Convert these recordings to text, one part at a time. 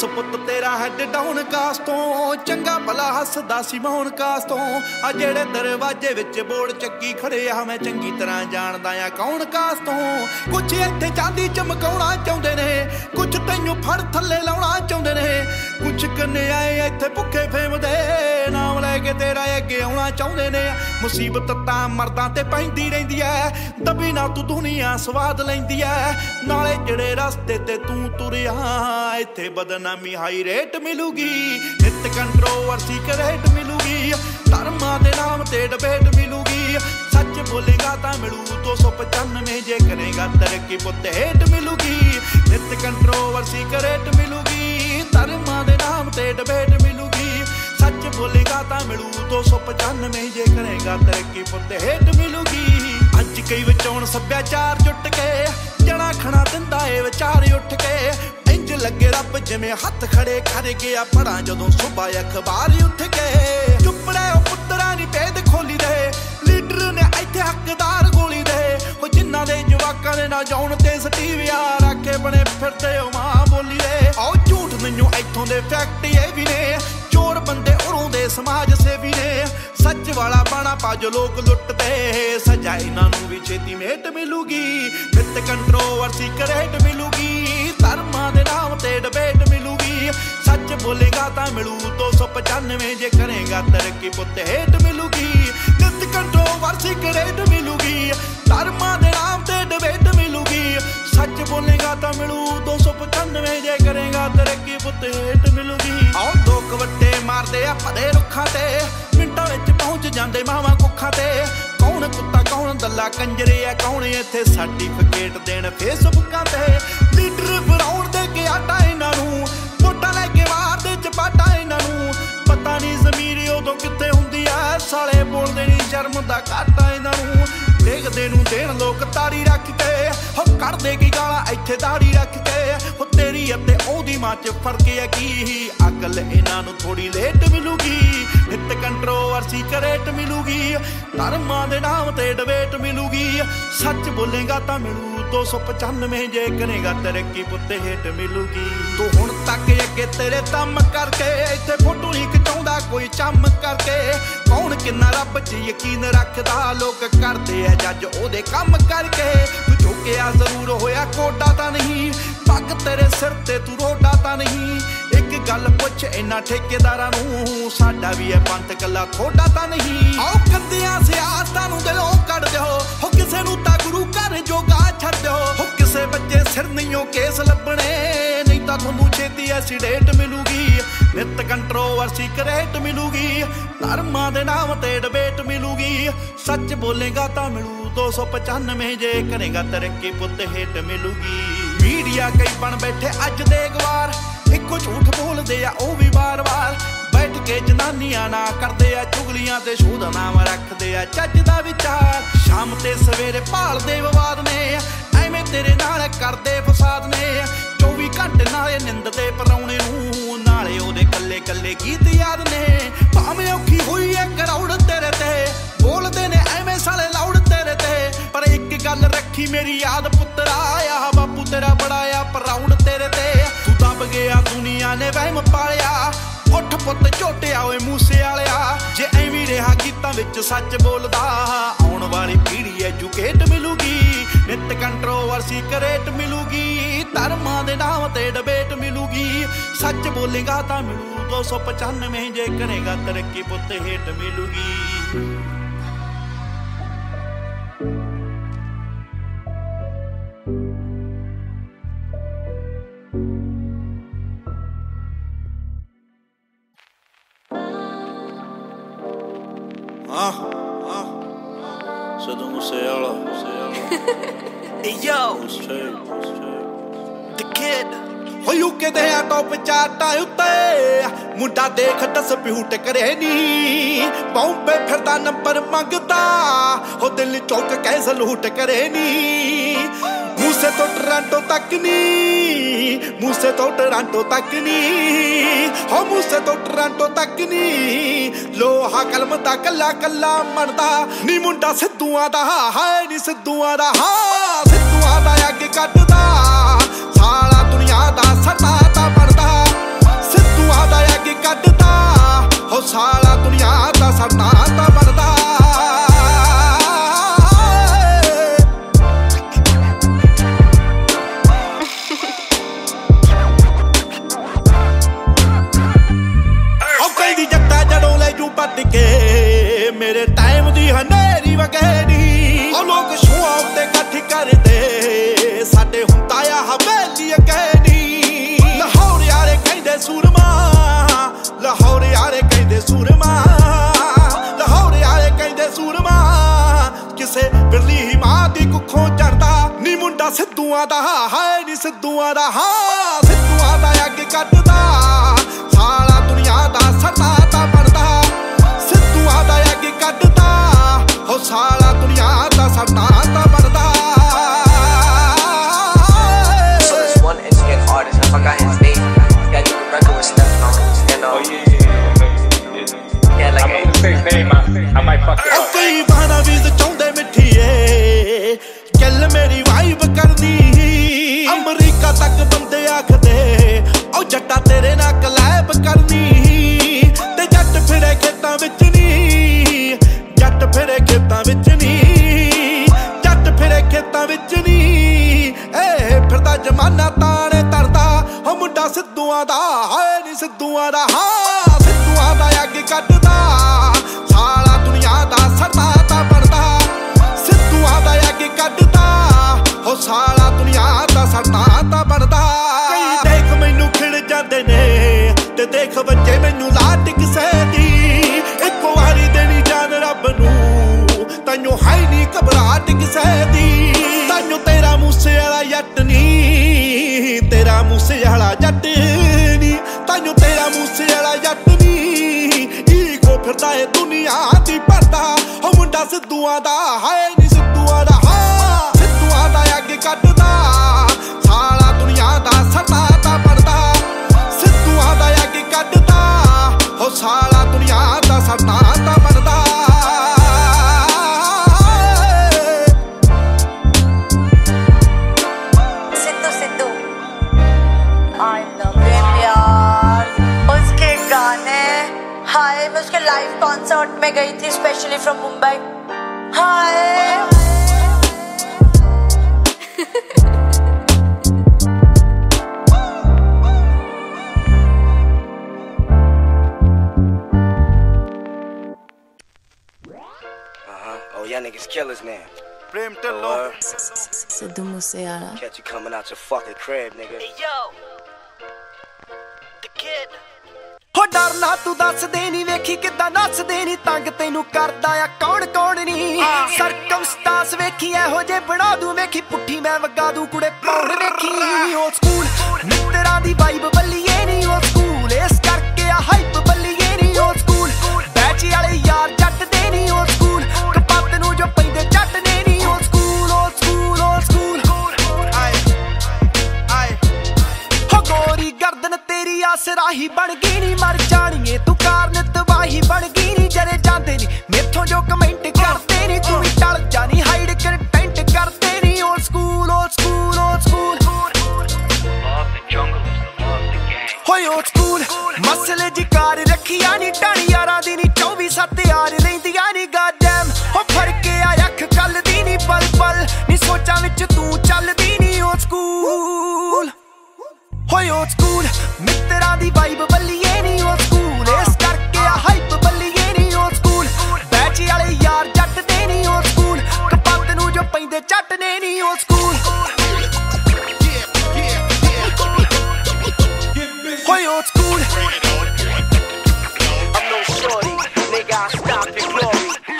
ਸੁਪੁੱਤ ਤੇਰਾ head down ਕਾਸ ਤੋਂ ਚੰਗਾ ਭਲਾ ਹੱਸਦਾ ਸੀ ਮੌਨ ਕਾਸ ਤੋਂ ਆ ਜਿਹੜੇ ਦਰਵਾਜ਼ੇ ਵਿੱਚ ਬੋੜ ਚੱਕੀ ਖੜੇ ਆ, ਮੈਂ ਚੰਗੀ ਤਰ੍ਹਾਂ ਜਾਣਦਾ ਆ ਕੌਣ ਕਾਸ ਤੋਂ ਕੁਛ ਇੱਥੇ ਚਾਂਦੀ ਚਮਕਾਉਣਾ ਚਾਹੁੰਦੇ ਨੇ, ਕੁਛ ਤੈਨੂੰ ਫੜ ਥੱਲੇ ਲਾਉਣਾ ਚਾਹੁੰਦੇ ਨੇ। ਕੁਛ ਕੰਨੇ ਆਏ ਇੱਥੇ ਭੁੱਖੇ ਫੇਮ ਦੇ ਕੇ ਤੇਰਾ ਅੱਗੇ ਆਉਣਾ ਚਾਹੁੰਦੇ ਨੇ। ਮੁਸੀਬਤ ਤਾਂ ਮਰਦਾਂ ਤੇ ਪੈਂਦੀ ਰਹਿੰਦੀ ਐ। ਦਬੀ ਨਾ ਤੂੰ ਦੁਨੀਆ, ਸਵਾਦ ਲੈਂਦੀ ਐ। ਨਾਲੇ ਜਿਹੜੇ ਰਸਤੇ ਤੇ ਤੂੰ ਤੁਰਿਆ, ਇੱਥੇ ਬਦਨਾਮੀ ਹਾਈ ਰੇਟ ਮਿਲੂਗੀ। ਨਿਤ ਕੰਟਰੋਵਰਸੀ ਕਰੇਟ ਮਿਲੂਗੀ। ਧਰਮਾਂ ਦੇ ਨਾਮ ਤੇ ਡਿਬੇਟ ਮਿਲੂਗੀ। ਸੱਚ ਬੋਲੇਗਾ ਤਾਂ ਮਿਲੂ 295 ਜੇ ਕਰੇਗਾ ਤਰੱਕੀ ਪੁੱਤ ਹੇਟ ਮਿਲੂਗੀ। ਨਿਤ ਕੰਟਰੋਵਰਸੀ ਕਰੇਟ ਮਿਲੂਗੀ। ਧਰਮਾਂ ਦੇ ਨਾਮ ਤੇ ਡਿਬੇਟ 200 ਲੇਗਾ ਤਾਂ ਮਿਲੂ 295 ਜੇ ਕਰੇਗਾ ਤਰੱਕੀ ਪੁੱਤ ਹੇਠ ਮਿਲੂਗੀ। ਅੱਜ ਕਈ ਵਿਚੋਂ ਸੱਭਿਆਚਾਰ ਜੁੱਟ ਕੇ, ਜਣਾ ਖਣਾ ਦਿੰਦਾ ਏ ਵਿਚਾਰ ਉੱਠ ਕੇ। ਇੰਜ ਲੱਗੇ ਰੱਬ ਜਿਵੇਂ ਹੱਥ ਖੜੇ ਕਰ ਗਿਆ ਪੜਾ ਜਦੋਂ ਸੁਬਾ ਅਖਬਾਰ ਉੱਠ ਕੇ। ਚੁੱਪੜੇ ਉਹ ਪੁੱਤਰਾ ਪੇਦ ਖੋਲੀ ਦੇ, ਲੀਡਰ ਨੇ ਇੱਥੇ ਹੱਕਦਾਰ ਗੋਲੀ ਦੇ। ਉਹ ਜਿਨ੍ਹਾਂ ਦੇ ਜਵਾਕਾਂ ਦੇ ਨਾ ਜਾਉਣ ਤੇ ਸਟੀਵਿਆ ਰੱਖੇ ਬਣੇ, ਫਿਰਦੇ ਉਹ ਮਾਂ ਬੋਲੀ ਦੇ। ਆਓ ਝੂਠ ਮੈਨੂੰ ਇੱਥੋਂ ਦੇ ਫੈਕਟਰੀ ਇਹ ਵੀ ਨੇ, ਚੋਰ ਬੰਦੇ ਸਮਾਜ ਸੇਵੀ ਨੇ ਸੱਚ ਵਾਲਾ ਬਾਣਾ ਪਾਜ ਲੋਕ ਲੁੱਟਦੇ। ਸਜ਼ਾ ਇਹਨਾਂ ਨੂੰ ਵੀ ਛੇਤੀ ਮੇਟ ਮਿਲੂਗੀ। ਨਿਤ ਕੰਟਰੋਵਰਸੀ ਕਰੇਟ ਮਿਲੂਗੀ। ਧਰਮਾਂ ਦੇ ਨਾਮ ਤੇ ਡਿਬੇਟ ਮਿਲੂਗੀ। ਸੱਚ ਬੋਲੇਗਾ ਤਾਂ ਮਿਲੂ 295 ਜੇ ਕਰੇਗਾ ਤਰੱਕੀ ਪੁੱਤ ਹੇਟ ਮਿਲੂਗੀ। ਨਿਤ ਕੰਟਰੋਵਰਸੀ ਕਰੇਟ ਮਿਲੂਗੀ। ਧਰਮਾਂ ਦੇ ਨਾਮ ਤੇ ਡਿਬੇਟ ਸੱਚ ਬੋਲੇਗਾ ਤਾਂ ਮਿਲੂ 295 ਜੇ ਕਰੇਗਾ ਤਰੱਕੀ ਪੁੱਤ ਹੇਟ ਮਿਲੂਗੀ। ਆਓ ਦੋ ਕਵੱਟੇ ਮਾਰਦੇ ਆ ਭਦੇ ਰੁੱਖਾਂ ਤੇ, ਮਿੰਟਾਂ ਵਿੱਚ ਪਹੁੰਚ ਜਾਂਦੇ ਮਾਵਾਂ ਕੁੱਖਾਂ ਤੇ। ਕੌਣ ਕੁੱਤਾ, ਕੌਣ ਦੱਲਾ, ਕੰਜਰੇ ਆ, ਕੌਣ ਇੱਥੇ ਸਰਟੀਫਿਕੇਟ ਦੇਣ ਫੇਸਬੁੱਕਾਂ ਤੇ। ਲੀਡਰ ਬਣਾਉਣ ਦੇ ਕੇ ਆਟਾ ਇਹਨਾਂ ਨੂੰ, ਵੋਟਾਂ ਲੈ ਕੇ ਮਾਰਦੇ ਚਪਾਟਾ ਇਹਨਾਂ ਨੂੰ। ਪਤਾ ਨਹੀਂ ਜ਼ਮੀਰ ਉਦੋਂ ਕਿੱਥੇ ਹੁੰਦੀ ਆ, ਸਾਲੇ ਬੋਲਦੇ ਨਹੀਂ, ਸ਼ਰਮ ਦਾ ਘਾਟਾ ਇਹਨਾਂ ਨੂੰ। ਦੇਖਦੇ ਨੂੰ ਦੇਣ ਲੋਕ ਤਾੜੀ ਰੱਖ ਕੇ। ਹੋ ਕਰਦੇ ਕੀ ਗਾਲਾਂ, ਇੱਥੇ ਦਾੜੀ ਰੱਖ ਕੇ। ਹੋ ਤੇਰੀ ਅਤੇ ਉਹਦੀ ਮਾਂ ਚ ਫ਼ਰਕ ਹੈ ਕੀ? ਅਕਲ ਇਹਨਾਂ ਨੂੰ ਥੋੜੀ ਲੇਟ ਮਿਲੂਗੀ। ਨਿਤ ਕੰਟਰੋਵਰਸੀ ਕਰੇਟ ਮਿਲੂਗੀ। ਧਰਮਾਂ ਦੇ ਨਾਮ ਤੇ ਡਿਬੇਟ ਮਿਲੂਗੀ। ਸੱਚ ਬੋਲੇਗਾ ਤਾਂ ਮਿਲੂ। 295 ਜੇ ਕਰੇਗਾ ਤਰੱਕੀ ਪੁੱਤੇ ਹੇਟ ਮਿਲੂਗੀ। ਤੂੰ ਹੁਣ ਤੱਕ ਅੱਗੇ ਤੇਰੇ ਦਮ ਕਰਕੇ, ਇੱਥੇ ਫੋਟੋ ਨਹੀਂ ਖਿਚਾਉਂਦਾ ਕੋਈ ਚੰਮ ਕਰਕੇ। ਕੌਣ ਕਿੰਨਾ ਰੱਬ 'ਚ ਯਕੀਨ ਰੱਖਦਾ, ਲੋਕ ਕਰਦੇ ਐ ਜੱਜ ਉਹਦੇ ਕੰਮ ਕਰਕੇ। ਤੂੰ ਝੁਕਿਆ ਜ਼ਰੂਰ ਹੋਇਆ ਕੋਡਾ ਤਾਂ ਨਹੀਂ। ਪੱਗ ਤੇਰੇ ਸਿਰ ਤੇ, ਤੂੰ ਰੋਡਾ ਤਾਂ ਨਹੀਂ। ਇੱਕ ਗੱਲ ਪੁੱਛ ਇਹਨਾਂ ਠੇਕੇਦਾਰਾਂ ਨੂੰ, ਸਾਡਾ ਵੀ ਇਹ ਪੰਥ ਕੱਲਾ ਥੋੜਾ ਤਾਂ ਨਹੀਂ। ਆਓ ਕੰਦਿਆਂ ਸਿਆਸਤਾਂ ਨੂੰ ਦਿਲੋਂ ਕੱਢ ਦਿਓ, ਹੋ ਕਿਸੇ ਨੂੰ ਤਾਂ ਗੁਰੂ ਘਰ ਜੋਗਾ ਛੱਡ ਹੋ ਕਿਸੇ ਬੱਚੇ ਸਿਰ ਨਹੀਂਓ ਕੇਸ ਲੱਭਣੇ। ਨਹੀਂ ਤਾਂ ਤੁਹਾਨੂੰ ਛੇਤੀ ਐਸੀਡੇਟ ਮਿਲੂਗੀ। ਨਿਤ ਕੰਟਰੋਵਰਸੀ ਕਰੇਟ ਮਿਲੂਗੀ। ਧਰਮਾਂ ਦੇ ਨਾਮ ਤੇ ਡਿਬੇਟ ਮਿਲੂਗੀ। ਸੱਚ ਬੋਲੇਗਾ ਤਾਂ ਮਿਲੂ 295 ਜੇ ਕਰੇਗਾ ਤਰੱਕੀ ਪੁੱਤ ਹੇਟ ਮਿਲੂਗੀ। ਮੀਡੀਆ ਕਈ ਬਣ ਬੈਠੇ ਅੱਜ ਦੇ ਗਵਾਰ। ਇੱਕੋ ਝੂਠ ਬੋਲਦੇ ਆ ਜਨਾਨੀਆਂ ਨਾ ਕਰਦੇ ਆ, ਚੁਗਲੀਆਂ ਤੇ ਸ਼ੋਧ ਨਾਮ ਰੱਖਦੇ ਆ। ਚੱਜ ਦਾ ਵਿਚਾਰ ਸ਼ਾਮ ਤੇ ਸਵੇਰੇ ਭਾਲਦੇ ਵਿਵਾਦ ਨੇ ਐਵੇਂ ਤੇਰੇ ਨਾਲ ਕਰਦੇ ਫਸਾਦ ਨੇ 24 ਘੰਟੇ ਨਾਲੇ ਨਿੰਦ ਪਰਾਉਣੇ ਨੂੰ, ਨਾਲੇ ਉਹਦੇ ਕੱਲੇ ਕੱਲੇ ਗੀਤ ਯਾਦ ਨੇ। ਭਾਵੇਂ ਔਖੀ ਹੋਈ ਐ ਕਰਾਉੜ ਤੇਰੇ ਤੇ, ਬੋਲਦੇ ਨੇ ਐਵੇਂ ਸਾਲੇ ਲਾਉੜ ਤੇਰੇ ਤੇ। ਪਰ ਇੱਕ ਗੱਲ ਰੱਖੀ ਮੇਰੀ ਯਾਦ ਪੁੱਤਰਾ ਆ ਬਾਪੂ ਤੇਰਾ ਬੜਾ ਆ, ਪਰਾਉਣ ਤੇਰੇ ਤੇ। ਤੂੰ ਦਬ ਗਿਆ, ਦੁਨੀਆ ਨੇ ਵਹਿਮ ਪਾਲਿਆ। ਪੁੱਤ ਝੋਟਿਆ ਓਏ ਮੂਸੇ ਵਾਲਿਆ। ਜੇ ਐਵੇਂ ਰਿਹਾ ਗੀਤਾਂ ਵਿੱਚ ਸੱਚ ਬੋਲਦਾ, ਆਉਣ ਵਾਲੀ ਪੀੜ੍ਹੀ ਐਜੂਕੇਟ ਮਿਲੂਗੀ, ਨਿਤ ਕੰਟਰੋਵਰਸੀ ਕਰੇਟ ਮਿਲੂਗੀ, ਧਰਮਾਂ ਦੇ ਨਾਮ ਤੇ ਡਿਬੇਟ ਮਿਲੂਗੀ। ਸੱਚ ਬੋਲੇਗਾ ਤਾਂ ਮਿਲੂ 295 ਜੇ ਕਰੇਗਾ ਤਰੱਕੀ ਪੁੱਤ ਹੇਟ ਮਿਲੂਗੀ। Ah, ah. Sado Musayala. hey yo, the kid. ਹੋ ਯੂਕੇ ਦੇ ਆ ਟੌਪ ਚਾਰਟਾਂ ਉੱਤੇ। ਮੁੰਡਾ ਦੇਖ ਡਿਸਪਿਊਟ ਕਰੇ ਨੀ। ਬੰਬੇ ਫਿਰਦਾ ਨੰਬਰ ਮੰਗਦਾ। ਹੋ ਦਿਲ ਚੌਕ ਕੈ ਸਲੂਟ ਕਰੇ ਨੀ। ਮੂਸੇ ਤੋਂ ਟਰਾਂਟੋ ਤੱਕ ਨੀ। ਮੂਸੇ ਤੋਂ ਟਰਾਂਟੋ ਤੱਕ ਨੀ। ਹੋ ਮੂਸੇ ਤੋਂ ਟਰਾਂਟੋ ਤੱਕ ਨੀ। ਲੋਹਾ ਕਲਮ ਦਾ ਕੱਲਾ ਕੱਲਾ ਮਰਦਾ। ਨੀ ਮੁੰਡਾ ਸਿੱਧੂਆਂ ਦਾ, ਹਾਏ ਨੀ ਸਿੱਧੂਆਂ ਦਾ, ਹਾਂ। ਸਿੱਧੂਆਂ ਦਾ ਅੱਗ ਕੱਢਦਾ। ਸਾਲਾ ਦੁਨੀਆ ਦਾ ਸਰਦਾ ਸਰਦਾ ਬਣਦਾ। ਕਈ ਦੇਖ ਮੈਨੂੰ ਖਿੜ ਜਾਂਦੇ ਨੇ ਤੇ ਦੇਖ ਬੱਚੇ ਮੈਨੂੰ ਲਾਟ ਕਿਸੇ ਦੀ। ਇੱਕ ਵਾਰੀ ਦੇਣੀ ਜਾਨ ਰੱਬ ਨੂੰ, ਤੈਨੂੰ ਹੈ ਨਹੀਂ ਘਬਰਾਹਟ ਕਿਸੇ ਦੀ। ਤੈਨੂੰ ਤੇਰਾ ਮੂਸੇ ਵਾਲਾ ਜੱਟ ਨਹੀਂ ਤੇਰਾ ਮੂਸੇ ਵਾਲਾ ਜੱਟ ਨਹੀਂ ਤੈਨੂੰ ਤੇਰਾ ਮੂਸੇ ਵਾਲਾ ਜੱਟ ਨਹੀਂ ਈਗੋ ਫਿਰਦਾ ਏ ਦੁਨੀਆ ਦੀ ਪਰਦਾ। ਹੋ ਮੁੰਡਾ ਸਿੱਧੂਆਂ ਦਾ ਹਾਏ ਨਹੀਂ सिद्धू सिद्धू। आई लव उसके गाने, हाय, मैं उसके लाइव कॉन्सर्ट में गई थी specially from Mumbai Sidhu Moosewala Catch you coming out your fucking crib, nigga. ਹੋ ਡਰਨਾ ਤੂੰ ਦੱਸਦੇ ਨਹੀਂ ਵੇਖੀ ਕਿੱਦਾਂ ਨੱਚਦੇ ਨਹੀਂ ਤੰਗ ਤੈਨੂੰ ਕਰਦਾ ਆ ਕੌਣ ਕੌਣ ਨਹੀਂ ਸਰਕਮਸਟਾਂਸ ਵੇਖੀ ਇਹੋ ਜੇ ਬਣਾ ਦੂੰ ਵੇਖੀ ਪੁੱਠੀ ਮੈਂ ਵਗਾ ਦੂੰ ਕੁੜੇ ਪੌਣ ਵੇਖੀ। ਉਹ ਸਕੂਲ ਮਿੱਤਰਾਂ ਦੀ ਵਾਈਬ ਬੱਲੀਏ ਨਹੀਂ ਉਹ ਤੇਰੀ ਆਸਰਾਹੀ ਬਣ ਗਈ ਨੀ ਮਰ ਜਾਣੀਏ ਤੂੰ ਕਾਰਨ ਤਬਾਹੀ ਬਣ ਗਈ ਨੀ ਜਰੇ ਜਾਂਦੇ ਨੀ ਮੇਥੋਂ ਜੋ ਕਮੈਂਟ ਕਰਦੇ ਨੀ ਤੂੰ ਵੀ ਟਲ ਜਾਨੀ ਹਾਈਡ ਕੰਟੈਂਟ ਕਰਦੇ ਨੀ 올 ਸਕੂਲ 올 ਸਕੂਲ 올 ਸਕੂਲ ਹੋਏ 올 ਸਕੂਲ ਮਸਲੇ ਜੀ ਕਾਰ ਰੱਖੀਆਂ ਨੀ ਟਾਣੀ ਯਾਰਾਂ ਦੀ ਨੀ ਹੋਏ ਓ ਸਕੂਲ ਮਿੱਤਰਾਂ ਦੀ ਵਾਈਬ ਬੱਲੀਏ ਨਹੀਂ ਓ ਸਕੂਲ ਇਸ ਕਰਕੇ ਆ ਹਾਈਪ ਬੱਲੀਏ ਨਹੀਂ ਓ ਸਕੂਲ ਬੈਚ ਵਾਲੇ ਯਾਰ ਜੱਟ ਦੇ ਨਹੀਂ ਓ ਸਕੂਲ ਕਪੱਤ ਨੂੰ ਜੋ ਪੈਂਦੇ ਚੱਟ ਨੇ ਨਹੀਂ ਓ ਸਕੂਲ ਹੋਏ ਓ ਸਕੂਲ.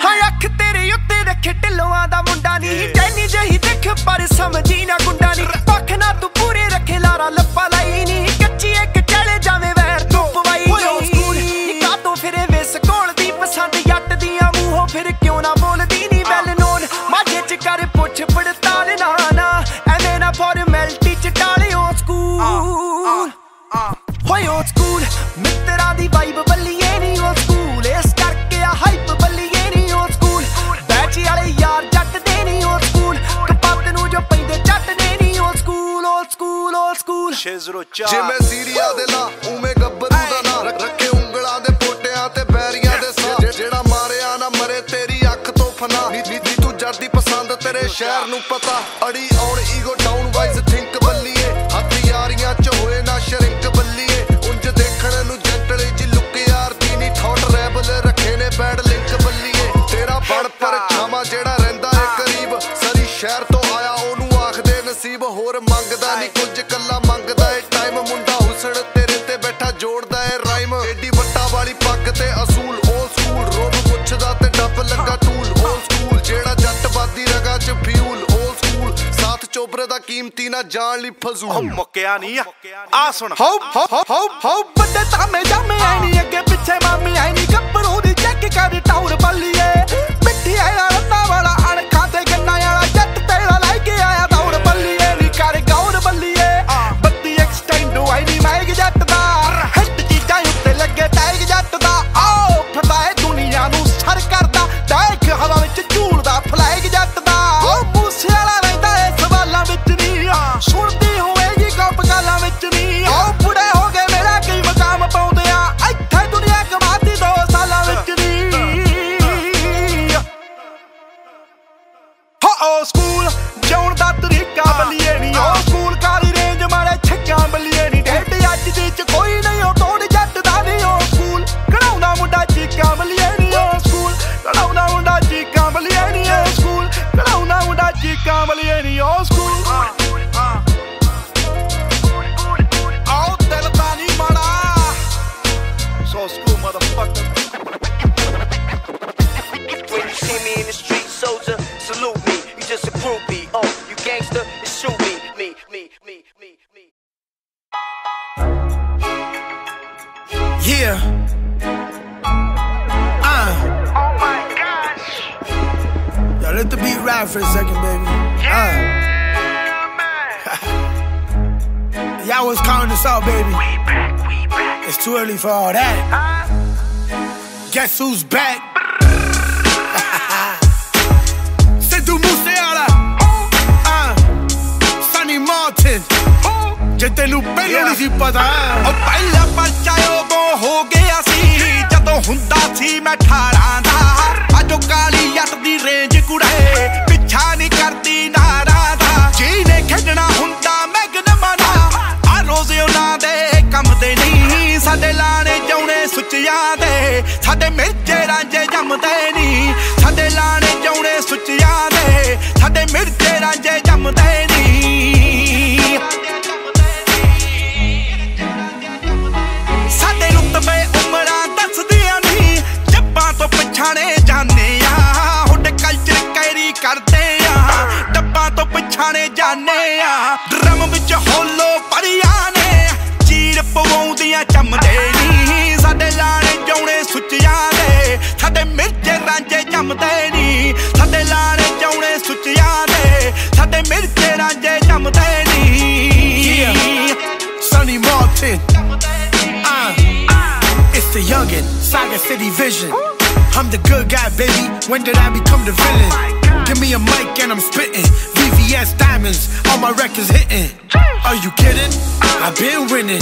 ਹਾਂ ਅੱਖ ਤੇਰੇ ਉੱਤੇ ਰੱਖੇ ਢਿੱਲੋਆਂ ਦਾ ਮੁੰਡਾ ਨਹੀਂ ਜੈਨੀ ਜਹੀ ਦੇਖ ਪਰ ਸਮਝੀ ਨਾ ਗੁੰਡਾ। ਆਊਟ ਸਕੂਲ ਮਿੱਤਰਾਂ ਦੀ ਵਾਈਬ ਬੱਲੀਏ ਨਹੀਂ ਉਹ ਸਕੂਲ ਇਸ ਕਰਕੇ ਆ ਹਾਈਪ ਬੱਲੀਏ ਨਹੀਂ ਉਹ ਸਕੂਲ ਬੈਚ ਵਾਲੇ ਯਾਰ ਜੱਟ ਦੇ ਨਹੀਂ ਉਹ ਸਕੂਲ ਕਪੱਤ ਨੂੰ ਜੋ ਪੈਂਦੇ ਜੱਟ ਦੇ ਨਹੀਂ ਉਹ ਸਕੂਲ ਉਹ ਸਕੂਲ ਉਹ ਸਕੂਲ 604 ਜੇ ਮੈਂ ਸੀਰੀਆ ਦੇ ਲਾ ਉਵੇਂ ਗੱਬਰੂ ਦਾ ਨਾਂ। ਰੱਖੇ ਉਂਗਲਾਂ ਦੇ ਪੋਟਿਆਂ ਤੇ ਬੈਰੀਆਂ ਦੇ ਸਾਹ। ਜਿਹੜਾ ਮਾਰਿਆ ਨਾ ਮਰੇ ਤੇਰੀ ਅੱਖ ਤੋਂ ਫਨਾ। ਨੀ ਤੂੰ ਜੜਦੀ ਪਸੰਦ ਤੇਰੇ ਸ਼ਹਿਰ ਨੂੰ ਪਤਾ। ਅੜੀ on ego down wise think ਬੱਲੀਏ। ਹੱਥ ਯਾਰੀਆਂ ਚ ਹੋਏ ਨਾ ਸ਼ਰਿੰਕ ਚੜ ਪਰ ਛਾਵਾ ਜਿਹੜਾ ਰਹਿੰਦਾ ਏ ਕਰੀਬ। ਸਰੀ ਸ਼ਹਿਰ ਤੋਂ ਆਇਆ ਉਹਨੂੰ ਆਖਦੇ ਨਸੀਬ। ਹੋਰ ਮੰਗਦਾ ਨਹੀਂ ਕੁਝ ਕੱਲਾ ਮੰਗਦਾ ਏ ਟਾਈਮ। ਮੁੰਡਾ ਹੁਸਣ ਤੇਰੇ ਤੇ ਬੈਠਾ ਜੋੜਦਾ ਏ ਰਾਈਮ। ਏਡੀ ਵੱਟਾ ਵਾਲੀ ਪੱਗ ਤੇ ਅਸੂਲ ਉਹ ਸਕੂਲ ਰੋਬ ਪੁੱਛਦਾ ਤੇ ਡੱਬ ਲੱਗਾ ਟੂਲ। ਉਹ ਸਕੂਲ ਜਿਹੜਾ ਜੱਟਵਾਦੀ ਰਗਾ ਚ ਫਿਊਲ ਉਹ ਸਕੂਲ ਸਾਥ ਚੋਬਰੇ ਦਾ ਕੀਮਤੀ ਨਾ ਜਾਣ ਲਈ ਫਜ਼ੂਲ। ਮੁੱਕਿਆ ਨਹੀਂ ਆ। ਸੁਣ। ਹਉ ਹਉ ਹਉ ਹਉ ਵੱਡੇ ਤਾਂ ਮੈਂ ਜਾਵੇਂ ਐਣੀ ਅੱਗੇ ਪਿੱਛੇ ਮਾਮੀ ਐਣੀ ਗੱਭਰੂ ਦੀ ਚੈੱਕ ਕਰ ਟੌਰ ਬੱਲੀ for a second, baby. Uh. Y'all was calling us out, baby. We back, we back. It's too early for all that. Guess who's back? Sidhu Moosewala. Uh. Sonny Martin. ਜੇ ਤੈਨੂੰ ਪਹਿਲਾਂ ਨਹੀਂ ਸੀ ਪਤਾ ਉਹ ਪਹਿਲਾ ਪਰਚਾ ਉਦੋਂ ਹੋ ਗਿਆ ਸੀ ਜਦੋਂ ਹੁੰਦਾ ਸੀ ਮੈਂ 18 ਦਾ ਅਜੋ ਕਾਲੀ ਜੱਟ ਦੀ ਰੇਂਜ ਕੁੜੇ ਪਿੱਛਾ ਨਹੀਂ ਕਰਦੀ ਨਾਰਾਂ ਦਾ ਜਿਹਨੇ ਖੇਡਣਾ ਹੁੰਦਾ ਮੈਗਨਮਾਂ ਦਾ ਆ ਰੋਜ਼ ਉਹਨਾਂ ਦੇ ਕੰਮ ਦੇ ਨਹੀਂ। ਸਾਡੇ ਲਾਣੇ ਜਾਉਣੇ ਸੁੱਚਿਆਂ ਦੇ। ਸਾਡੇ ਮਿਰਚੇ ਰਾਂਝੇ ਜੰਮਦੇ ਨਹੀਂ। ਸਾਡੇ ਲਾਣੇ ਜਾਉਣੇ ਸੁੱਚਿਆਂ ਦੇ। ਸਾਡੇ ਮਿਰਚੇ ਰਾਂਝੇ ਜੰਮਦੇ ਨਹੀਂ। ਸਾਡੇ ਰੁਤਬੇ ਉਮਰਾਂ ਦੱਸਦੀਆਂ ਨਹੀਂ। ਜੱਬਾਂ ਤੋਂ ਪਛਾਣੇ ਥਾਣੇ ਜਾਣੇ ਆ ਡਰਮ ਵਿੱਚ ਹੋਲੋ ਪਰਿਆਂ ਨੇ ਚੀਰ ਪਵਾਉਂਦੀਆਂ ਚੰਮਦੇ ਨਹੀਂ ਸਾਡੇ ਲਾਣੇ ਜਾਉਣੇ ਸੁੱਚਿਆਂ ਦੇ ਸਾਡੇ ਮਿਰਚੇ ਰਾਂਝੇ ਜੰਮਦੇ ਨਹੀਂ ਸਾਡੇ ਲਾਣੇ ਜਾਉਣੇ ਸੁੱਚਿਆਂ ਦੇ ਸਾਡੇ ਮਿਰਚੇ ਰਾਂਝੇ ਜੰਮਦੇ ਨਹੀਂ Sunny Martin It's the youngin', Saga City Vision. I'm the good guy, baby. When did I become the villain? Give me a mic and I'm spitting. VVS diamonds, all my records hitting. Are you kidding? I've been winning.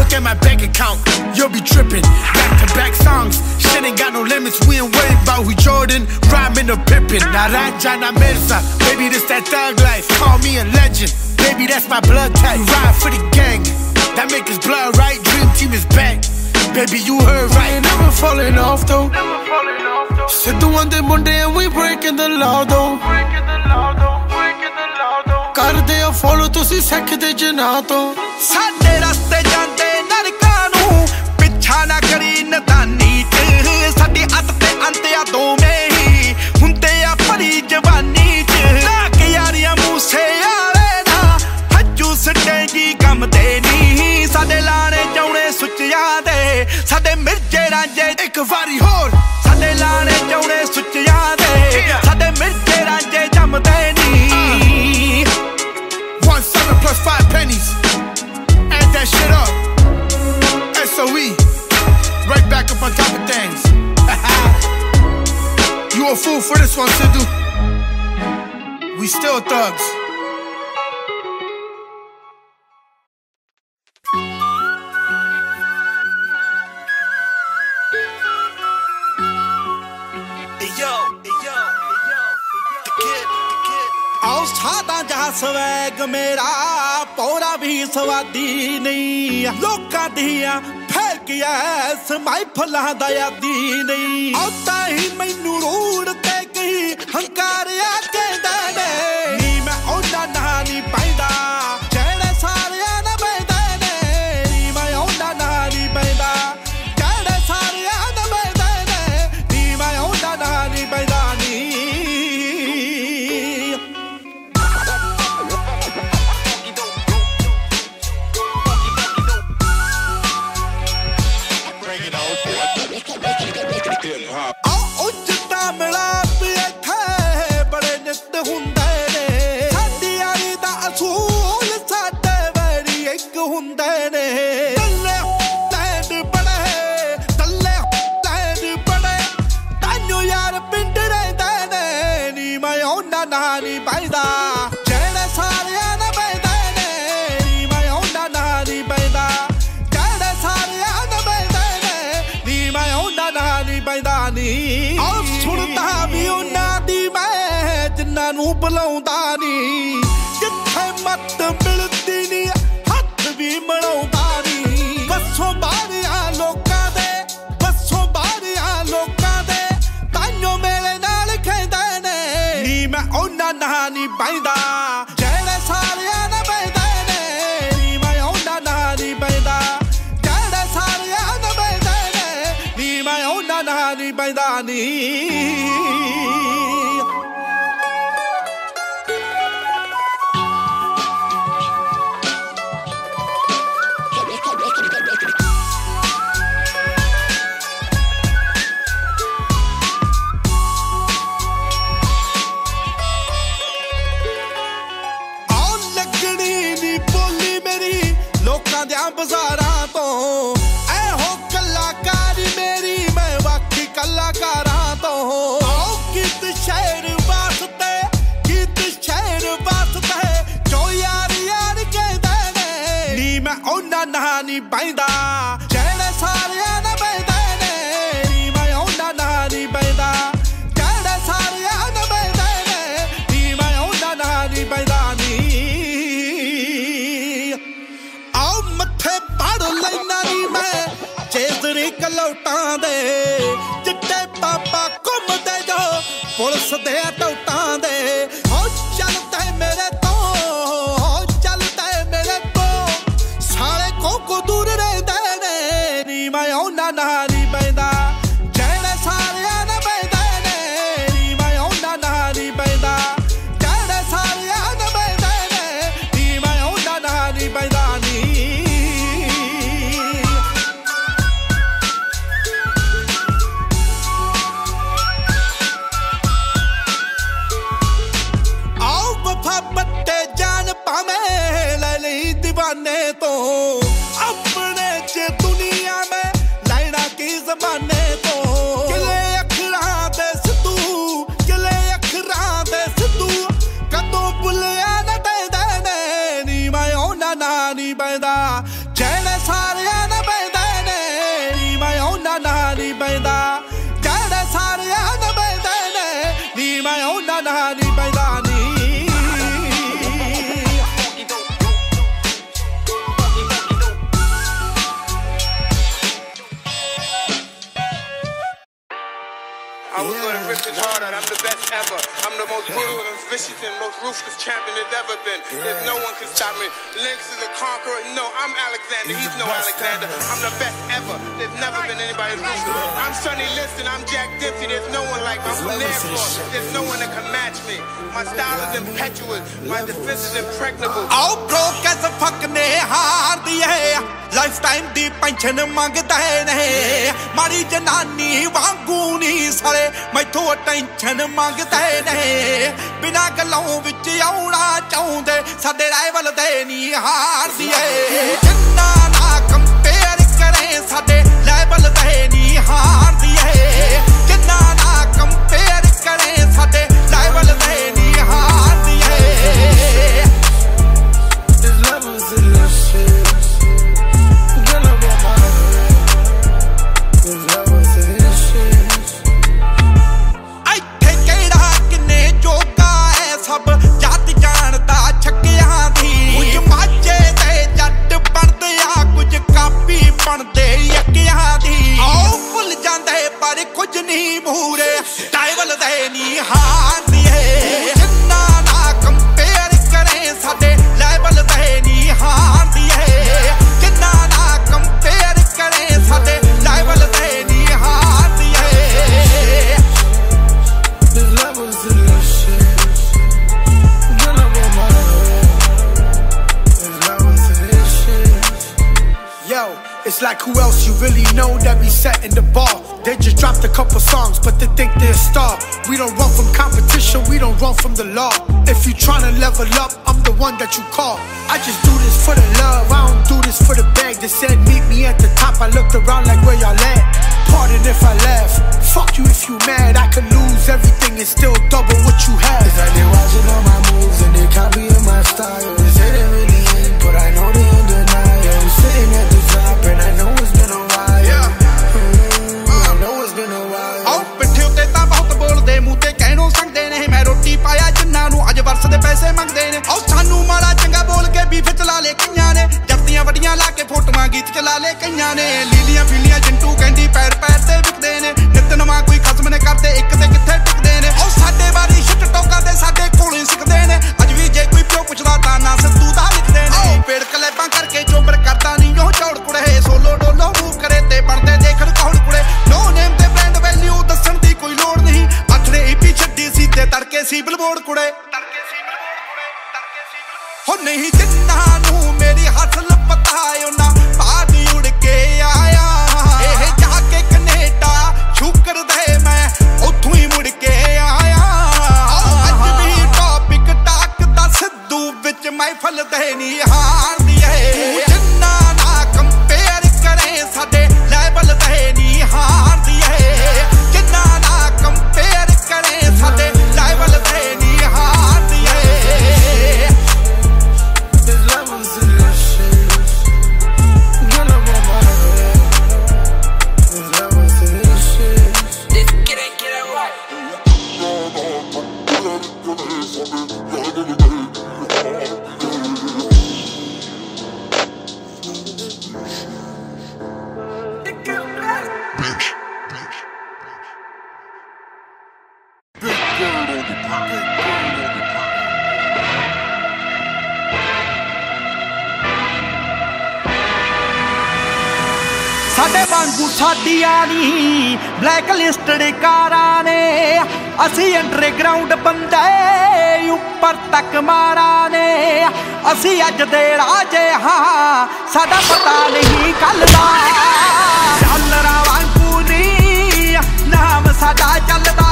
Look at my bank account, you'll be tripping. Back to back songs, shit ain't got no limits. We ain't worried about Jordan, rhyming or Pippin. Now Raja na Mirza, baby, this that thug life. Call me a legend, baby, that's my blood type. You ride for the gang, that make us blood right. Dream team is back, baby, you heard right. Ain't never falling off though. Sidhu on the Monday and we breaking the law though. ਕਰਦੇ ਆ follow ਤੁਸੀਂ ਸਿੱਖਦੇ ਜਨਾ ਤੋਂ ਸਾਡੇ ਰਸਤੇ ਜਾਂਦੇ ਨਰਕਾਂ ਨੂੰ ਪਿੱਛਾ ਨਾ ਕਰੀ ਰਾਂਝੇ ਇੱਕ ਵਾਰੀ ਹੋਰ ਸਾਡੇ ਲਾਣੇ ਜਾਉਣੇ ਸੁੱਚਿਆਂ ਦੇ ਸਾਡੇ ਮਿਰਜੇ ਰਾਂਝੇ ਜੰਮਦੇ ਨਹੀਂ One seven plus five pennies. Add that shit up. SOE. Right back up on top of things. you a fool for this one, Sidhu. We still thugs. ਜਾ ਸਵੈਗ ਮੇਰਾ, ਪੌਰਾ ਵੀ ਸਵਾਦੀ ਨਹੀਂ। ਲੋਕਾਂ ਦੀਆਂ ਫੇਕਿਆ ਸਮਾਈ ਫਲਾਂ ਦਾ ਯਾਦੀ ਨਹੀਂ। ਆਉਂਦਾ ਹੀ ਮੈਨੂੰ ਰੋ ever most brutal and vicious and most ruthless champion there's ever been. There's no one can stop me. Lynx is a conqueror. No, I'm Alexander. He's, no Alexander. I'm the best ever. There's never been anybody as ruthless. I'm Sonny Liston. I'm Jack Dempsey. There's no one like me. I'm from Nairport. There's no one that can match me. My style is impetuous. My defense is impregnable. Oh, bro, कैसे फकने हार दिए lifetime दी pension मंगते ने मारी जनानी sare. Mai सारे मैथों टेंशन ਮੰਗਦੇ nahi. ਬਿਨਾ ਗੱਲਾਂ ਵਿੱਚ ਆਉਣਾ ਚਾਹੁੰਦੇ, ਸਾਡੇ ਰਾਈਵਲ ਦੇ ਨਹੀਂ ਹਾਰਦੀ ਏ ਜਿੰਨਾ ਨਾ ਕੰਪੇਅਰ ਕਰੇ, ਸਾਡੇ ਲੈਵਲ ਦੇ ਨਹੀਂ ਹਾਰਦੀ ਏ ਜਿੰਨਾ ਨਾ ਕੰਪੇਅਰ ਕਰੇ, ਸਾਡੇ ਲੈਵਲ ਦੇ ਨਹੀਂ ਹਾਰਦੀ ਏ ਬਣਦੇ ਅੱਕਿਆਂ ਦੀ। ਆਉ ਫੁੱਲ ਜਾਂਦੇ ਪਰ ਕੁਝ ਨਹੀਂ ਮੂਰੇ ਟਾਈਵਲ ਦੇ ਨਹੀਂ ਹਾਰਦੀਏ from the law. If you tryna level up, I'm the one that you call. I just do this for the love, I don't do this for the bag. They said meet me at the top, I looked around like where y'all at. Pardon if I laugh, fuck you if you mad. I could lose everything and still double what you have. Watching on my ਅਸੀਂ ਅੱਜ ਦੇ ਰਾਜੇ ਹਾਂ, ਸਾਡਾ ਪਤਾ ਨਹੀਂ ਕੱਲ ਦਾ। ਡਾਲਰਾਂ ਵਾਂਗੂ ਨਹੀਂ ਨਾਮ ਸਾਡਾ ਚੱਲਦਾ।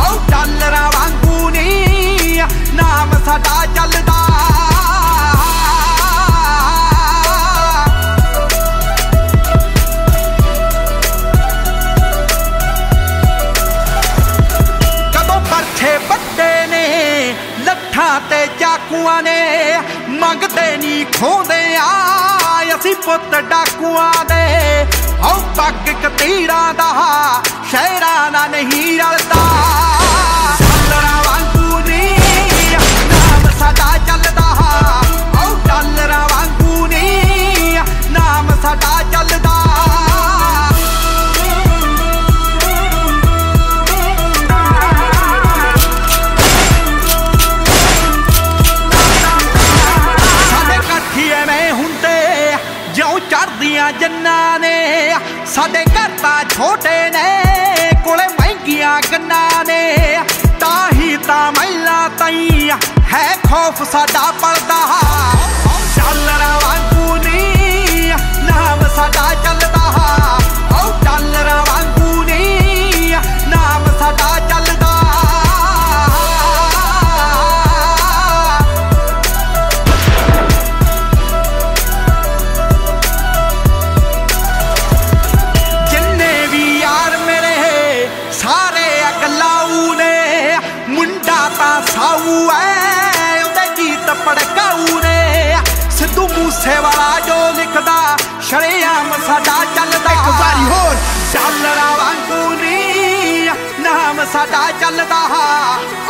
ਓ ਡਾਲਰਾਂ ਵਾਂਗੂ ਨਹੀਂ ਨਾਮ ਸਾਡਾ ਚੱਲਦਾ। ਕਦੋਂ ਪਰਛੇ ਬੱਟੇ ਨੇ, ਲੱਠਾਂ ਤੇ ਚਾਕੂਆਂ ਨੇ ਕਿੱਥੋਂ ਦੇ ਆ, ਅਸੀਂ ਪੁੱਤ ਡਾਕੂਆਂ ਦੇ ਹਉ ਪੱਗ ਕਤੀੜਾਂ ਦਾ ਸ਼ਹਿਰਾਂ ਦਾ ਨਹੀਂ ਰਲਦਾ। ਸਾਡਾ ਚੱਲਦਾ ਹਾ।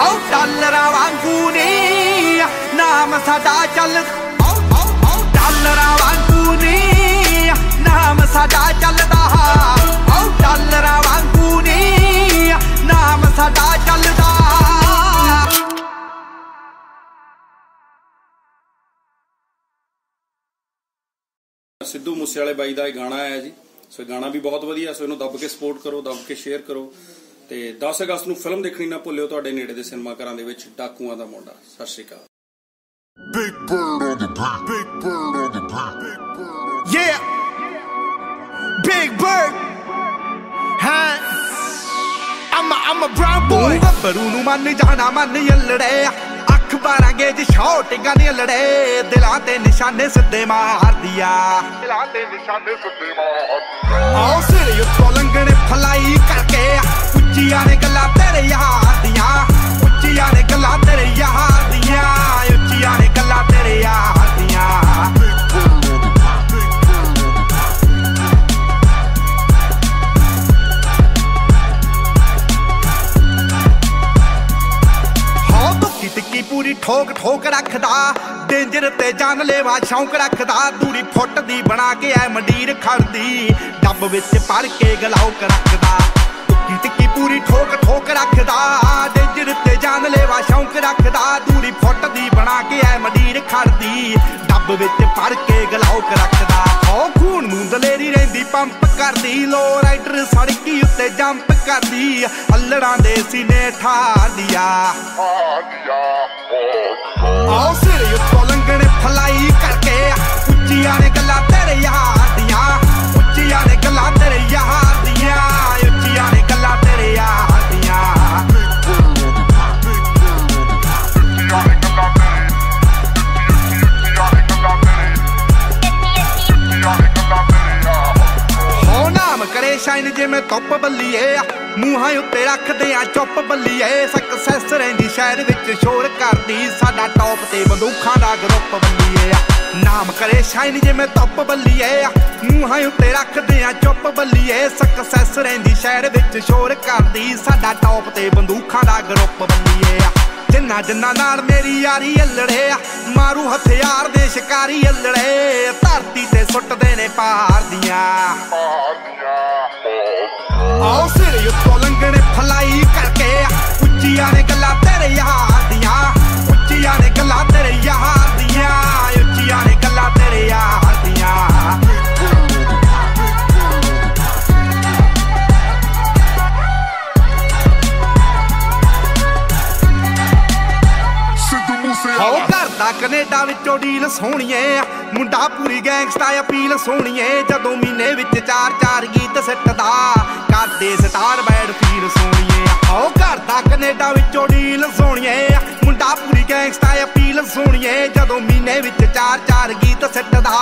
ਓ ਡਾਲਰਾਂ ਵਾਂਗੂ ਨੀ, ਨਾਮ ਸਾਡਾ ਚੱਲ ਓ ਓ ਓ ਸਿੱਧੂ ਮੂਸੇਵਾਲੇ ਬਾਈ ਦਾ ਇਹ ਗਾਣਾ ਆਇਆ ਜੀ। ਸੋ ਗਾਣਾ ਵੀ ਬਹੁਤ ਵਧੀਆ, ਸੋ ਇਹਨੂੰ ਦੱਬ ਕੇ ਸਪੋਰਟ ਕਰੋ, ਦੱਬ ਕੇ ਸ਼ੇਅਰ ਕਰੋ। ਤੇ 10 ਅਗਸਤ ਨੂੰ ਫਿਲਮ ਦੇਖਣੀ ਨਾ ਭੁੱਲਿਓ ਤੁਹਾਡੇ ਨੇੜੇ ਦੇ ਸਿਨੇਮਾ ਘਰਾਂ ਦੇ ਵਿੱਚ ਡਾਕੂਆਂ ਦਾ ਮੁੰਡਾ ਸਤਿ ਸ਼੍ਰੀ ਅਕਾਲ. Big bird on the beat. Big bird. Yeah. Big Bird. Huh? I'm a, I'm a brown boy. ਤੂੰ ਗੱਭਰੂ ਨੂੰ ਮੰਨ ਜਾਣਾ ਮੰਨ ਯੱਲੜੇ ਅੱਖ ਬਾਰਾਂਗੇ ਜ ਸ਼ੌਟਿੰਗਾਂ ਦੀਆਂ ਲੜੇ ਦਿਲਾਂ ਤੇ ਨਿਸ਼ਾਨੇ ਸਿੱਧੇ ਮਾਰਦੀ ਆ ਦਿਲਾਂ ਤੇ ਨਿਸ਼ਾਨੇ ਸਿੱਧੇ ਮਾਰਦੀ ਆਓ ਸਿਰ ਉੱਤੋਂ ਲੰਘਣੇ ਫਲਾਈ ਕਰਕੇ ਉੱਚੀਆਂ ਨੇ ਗੱਲਾਂ ਤੇਰੇ ਯਾਰ ਦੀਆਂ, ਉੱਚੀਆਂ ਨੇ ਗੱਲਾਂ ਤੇਰੇ ਯਾਰ ਦੀਆਂ, ਉੱਚੀਆਂ ਨੇ ਗੱਲਾਂ ਤੇਰੇ ਯਾਰ ਦੀਆਂ। ਟਿੱਕੀ ਪੂਰੀ ਠੋਕ ਠੋਕ ਰੱਖਦਾ, ਡੇਂਜਰ ਤੇ ਜਾਨ ਲੈਵਾ ਸ਼ੌਂਕ ਰੱਖਦਾ, ਦੂਰੀ ਫੁੱਟਦੀ ਬਣਾ ਕੇ ਐ ਮੰਡੀਰ ਖੜਦੀ, ਡੱਬ ਵਿੱਚ ਭਰ ਕੇ ਗਲਾਉਕ ਰੱਖਦਾ। ਧੁੱਕੀ ਟਿੱਕੀ ਪੂਰੀ ਠੋਕ ਠੋਕ ਰੱਖਦਾ? ਡੇਂਜਰ ਤੇ ਜਾਨ ਲੈਵਾ ਸ਼ੌਂਕ ਰੱਖਦਾ। ਦੂਰੀ ਫੁੱਟ ਬਣਾ ਕੇ ਐ ਮੰਡੀਰ ਖੜਦੀ। ਡੱਬ ਵਿੱਚ ਭਰ ਕੇ ਗਲਾਉਕ ਰੱਖਦਾ। ਹੋ ਖੂਨ ਨੂੰ ਦਲੇਰੀ ਰਹਿੰਦੀ, ਪੰਪ ਕਰਦੀ। ਲੋ ਰਾਈਡਰ ਸੜਕੀ ਉੱਤੇ ਜੰਪ ਕਰਦੀ। ਅల్లੜਾਂ ਦੇ ਸੀਨੇ ਠਾਰਦੀਆਂ ਆਓ ਸਿਰ ਉੱਤੋਂ ਲੰਘਣੇ ਫਲਾਈ ਕਰਕੇ ਉੱਚੀਆਂ ਨੇ ਗੱਲਾਂ ਸ਼ਾਈਨ ਜਿਵੇਂ ਧੁੱਪ ਮੂੰਹਾਂ ਉੱਤੇ ਰੱਖਦੇ ਆ ਚੁੱਪ ਬੱਲੀਏ। ਸਕਸੈਸ ਰਹਿੰਦੀ ਸ਼ਹਿਰ ਵਿੱਚ, ਸ਼ੋਰ ਕਰਦੀ ਸਾਡਾ ਟੌਪ ਤੇ ਬੰਦੂਖਾਂ ਦਾ ਗਰੁੱਪ ਬੱਲੀਏ। ਨਾਮ ਕਰੇ ਸ਼ਾਈਨ ਜਿਵੇਂ ਧੁੱਪ ਬੱਲੀਏ। ਮੂੰਹਾਂ ਉੱਤੇ ਰੱਖਦੇ ਆ ਚੁੱਪ ਬੱਲੀਏ। ਸਕਸੈਸ ਰਹਿੰਦੀ ਸ਼ਹਿਰ ਵਿੱਚ, ਸ਼ੋਰ ਕਰਦੀ ਸਾਡਾ ਟੌਪ ਤੇ ਬੰਦੂਖਾਂ ਦਾ ਗਰੁੱਪ ਬੱਲੀਏ। ਜਿੰਨਾ ਜਿੰਨਾ ਨਾਲ ਮੇਰੀ ਯਾਰੀ ਅਲੜੇ ਆ ਮਾਰੂ ਹਥਿਆਰ ਦੇ ਸ਼ਿਕਾਰੀ ਅਲੜੇ। ਧਰਤੀ ਤੇ ਸੁੱਟਦੇ ਨੇ ਪਾਰ ਦੀਆਂ। ਆਓ ਸਿਰ ਉੱਤੋਂ ਲੰਘਣੇ ਫਲਾਈ ਕਰਕੇ ਉੱਚੀਆਂ ਨੇ ਗੱਲਾਂ ਤੇਰੇ ਯਾਰ ਦੀਆਂ, ਉੱਚੀਆਂ ਨੇ ਗੱਲਾਂ ਤੇਰੇ ਯਾਰ ਕਰਦਾ ਕੈਨੇਡਾ ਵਿੱਚੋਂ ਡੀਲ ਸੋਹਣੀਏ। ਮੁੰਡਾ ਪੂਰੀ ਗੈਂਗਸਟਾ ਅਪੀਲ ਸੋਹਣੀਏ। ਜਦੋਂ ਮਹੀਨੇ ਵਿੱਚ ਚਾਰ ਚਾਰ ਗੀਤ ਸਿੱਟਦਾ ਕਰਦੇ ਸਟਾਰ ਬੈਡ ਫੀਲ ਸੋਹਣੀਏ। ਹੋ ਕਰਦਾ ਕੈਨੇਡਾ ਵਿੱਚੋਂ ਡੀਲ ਸੋਹਣੀਏ। ਮੁੰਡਾ ਪੂਰੀ ਗੈਂਗਸਟਾ ਅਪੀਲ ਸੋਹਣੀਏ। ਜਦੋਂ ਮਹੀਨੇ ਵਿੱਚ ਚਾਰ ਚਾਰ ਗੀਤ ਸਿੱਟਦਾ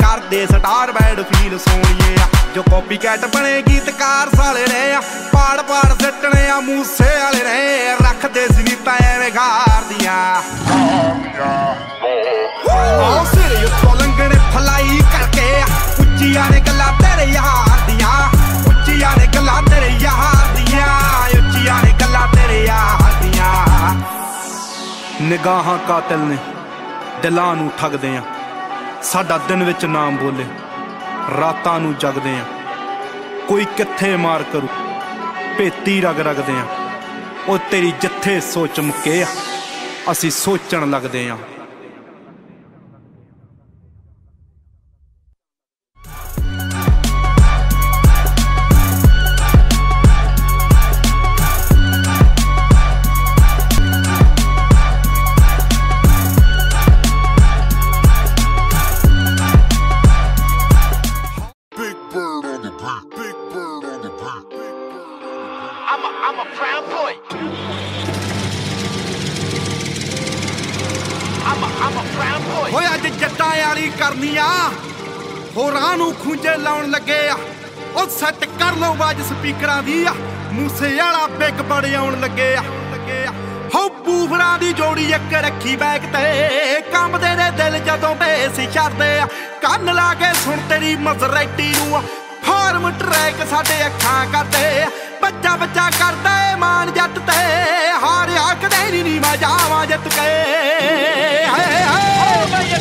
ਕਰਦੇ ਸਟਾਰ ਬੈਡ ਫੀਲ ਸੋਹਣੀਏ। ਜੋ ਕਾਪੀ ਕੈਟ ਬਣੇ ਗੀਤਕਾਰ ਸਾਲੇ ਨੇ, ਪਾੜ ਪਾੜ ਸਿੱਟਣੇ ਆ ਮੂਸੇ ਵਾਲੇ ਨੇ। ਰੱਖਦੇ ਜ਼ਨੀਤਾਂ ਐਵੇਂ ਗਾਰਦੀਆਂ ਆਓ ਸਿਰ ਉੱਤੋਂ ਲੰਘਣੇ ਫਲਾਈ ਕਰਕੇ, ਉੱਚੀਆਂ ਨੇ ਗੱਲਾਂ ਤੇਰੇ ਯਾਰ ਦੀਆਂ। ਉੱਚੀਆਂ ਨੇ ਗੱਲਾਂ ਤੇਰੇ ਯਾਰ ਨਿਗਾਹਾਂ ਕਾਤਲ ਨੇ, ਦਿਲਾਂ ਨੂੰ ਠੱਗਦੇ ਆ। ਸਾਡਾ ਦਿਨ ਵਿੱਚ ਨਾਮ ਬੋਲੇ, ਰਾਤਾਂ ਨੂੰ ਜਗਦੇ ਆ। ਕੋਈ ਕਿੱਥੇ ਮਾਰ ਕਰੂ, ਭੇਤੀ ਰਗ ਰਗਦੇ ਆ। ਉਹ ਤੇਰੀ ਜਿੱਥੇ ਸੋਚ ਮੁੱਕੇ ਆ, ਅਸੀਂ ਸੋਚਣ ਲੱਗਦੇ ਆ। ਸਪੀਕਰਾਂ ਦੀ ਆ, ਮੂਸੇ ਵਾਲਾ ਬਿੱਗ ਬੜ ਆਉਣ ਲੱਗੇ ਆ ਹੋ ਬੂਫਰਾਂ ਦੀ ਜੋੜੀ ਇੱਕ ਰੱਖੀ ਬੈਕ ਤੇ ਕੰਬਦੇ ਨੇ ਦਿਲ ਜਦੋਂ ਬੇਸ ਛੱਡਦੇ ਆ। ਕੰਨ ਲਾ ਕੇ ਸੁਣ ਤੇਰੀ ਮਜ਼ਰੈਟੀ ਨੂੰ ਫਾਰਮ ਟਰੈਕ ਸਾਡੇ ਅੱਖਾਂ ਕਰਦੇ ਬੱਚਾ ਬੱਚਾ ਕਰਦਾ ਏ ਮਾਨ ਜੱਟ ਤੇ ਹਾਰਿਆ ਕਦੇ ਨਹੀਂ ਨੀ ਮੈਂ ਜਾਵਾਂ ਜਿੱਤ ਕੇ।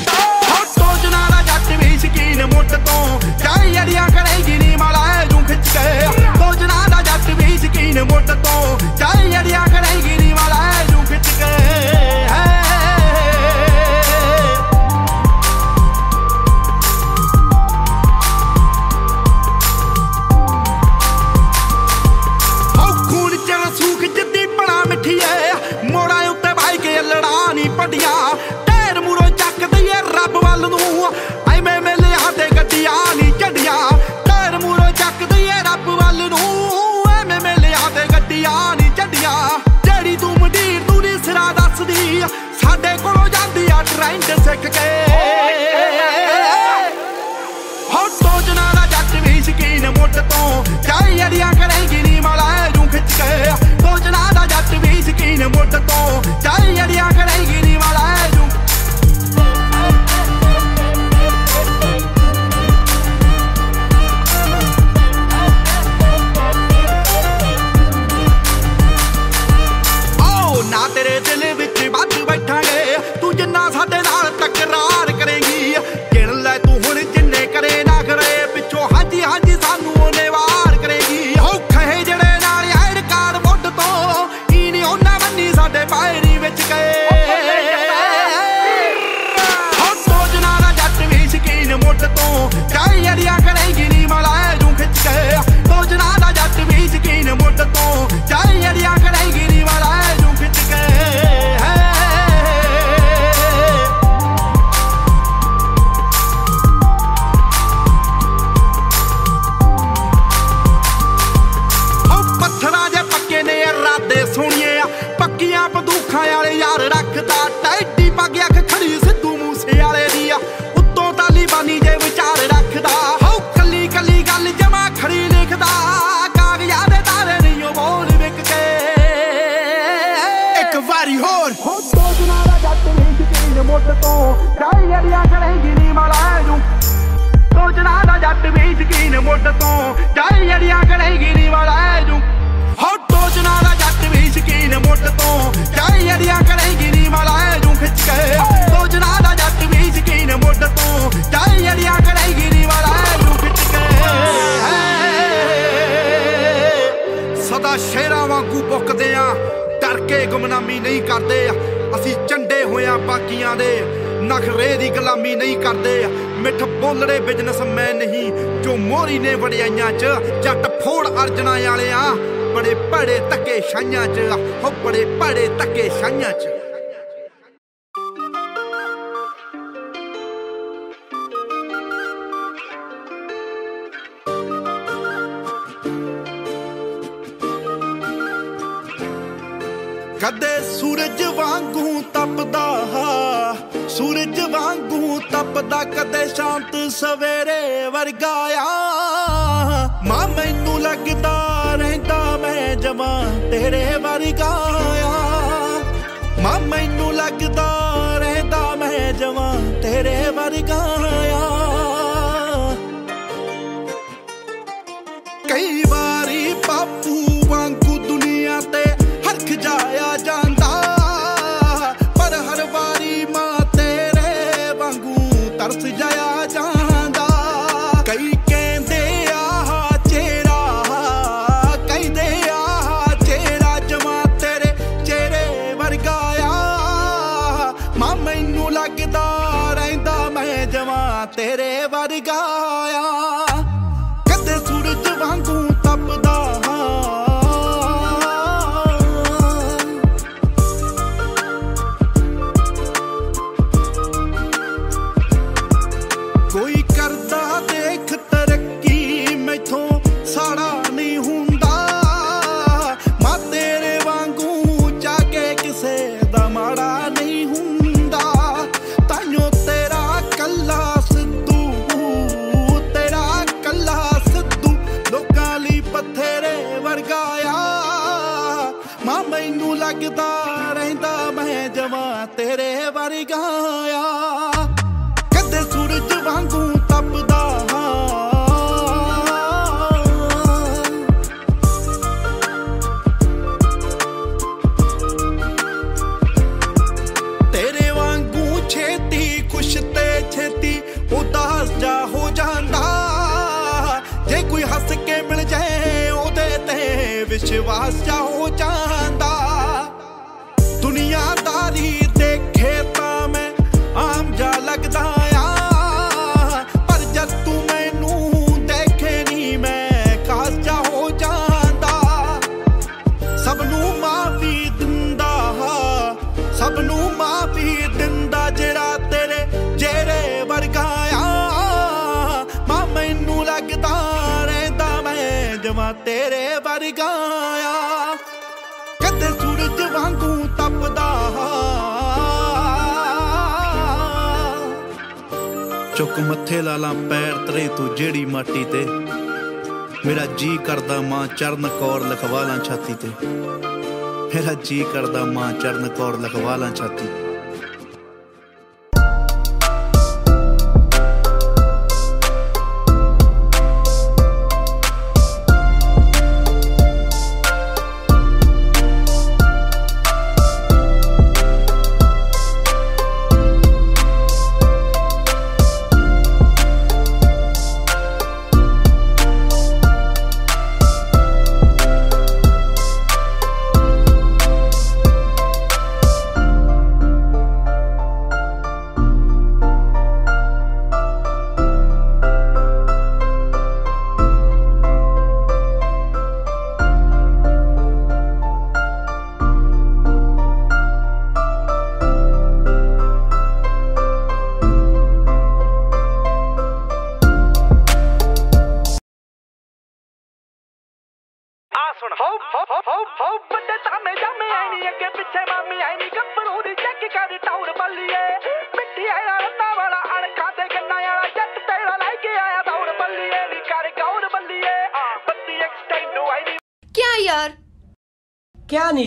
ਹੋ ਸੋਚਣਾ ਦਾ ਜੱਟ ਵੀ ਸ਼ਕੀਨ ਮੁੱਢ ਤੋਂ ਜਾਈ ਕਰੇਗੀ ਨੀ ਮਾਲਾ। ਜੂ ਖਿੱਚ। ਕੇ ਸੋਚਣਾ ਦਾ ਜੱਟ ਵੀ ਯਕੀਨ ਮੁੱਢ ਤੋਂ। ਜਾਈ ਅੜੀਆਂ ਕਰੇਗੀ ਨੀ ਮਾਲਾ ਜੂ ਖਿੱਚ ਕੇ। ਪਿੰਡ ਸਿੱਖ ਕੇ ਹੋ ਸੋਜਣਾ ਦਾ ਜੱਟ ਵੀ ਸ਼ਕੀਨ ਮੁੱਢ ਤੋਂ ਚਾਈ ਅੜੀਆਂ ਕਰੇਗੀ ਨੀ ਮਲਾ ਜੂ ਖਿੱਚ ਕੇ ਸੋਜਣਾ ਦਾ ਜੱਟ ਵੀ ਸ਼ਕੀਨ ਮੁੱਢ ਤੋਂ ਚਾਈ ਅੜੀਆਂ ਕਰਦੇ ਆ। ਅਸੀਂ ਝੰਡੇ ਹੋਇਆ ਬਾਕੀਆਂ ਦੇ। ਨਖਰੇ ਦੀ ਗੁਲਾਮੀ ਨਹੀਂ ਕਰਦੇ ਮਿੱਠ ਬੋਲੜੇ ਬਿਜ਼ਨਸ ਮੈਂ ਨਹੀਂ। ਜੋ ਮੋਰੀ ਨੇ ਵੜਿਆਈਆਂ 'ਚ ਜੱਟ ਫੋੜ ਅਰਜਣਾ ਵਾਲਿਆਂ, ਬੜੇ ਭੜੇ ਧੱਕੇ ਛਾਈਆਂ 'ਚ। ਹੋ ਬੜੇ ਭੜੇ ਧੱਕੇ ਛਾਈਆਂ 'ਚ। ਹੁੰਦਾ ਕਦੇ ਸ਼ਾਂਤ ਸਵੇਰੇ ਵਰਗਾ ਆ। ਮਾਂ, ਮੈਨੂੰ ਲੱਗਦਾ ਰਹਿੰਦਾ ਮੈਂ ਜਮਾ ਤੇਰੇ ਵਰਗਾ ਆ। ਮਾਂ, ਮੈਨੂੰ ਲੱਗਦਾ ਲਾਂ ਤੂੰ ਜਿਹੜੀ ਮਾਟੀ ਤੇ। ਮੇਰਾ ਜੀ ਕਰਦਾ ਮਾਂ ਚਰਨ ਕੌਰ ਲਖਵਾ ਲਾਂ ਛਾਤੀ ਤੇ। ਮੇਰਾ ਜੀ ਕਰਦਾ ਮਾਂ ਚਰਨ ਕੌਰ ਲਖਵਾ ਲਾਂ ਛਾਤੀ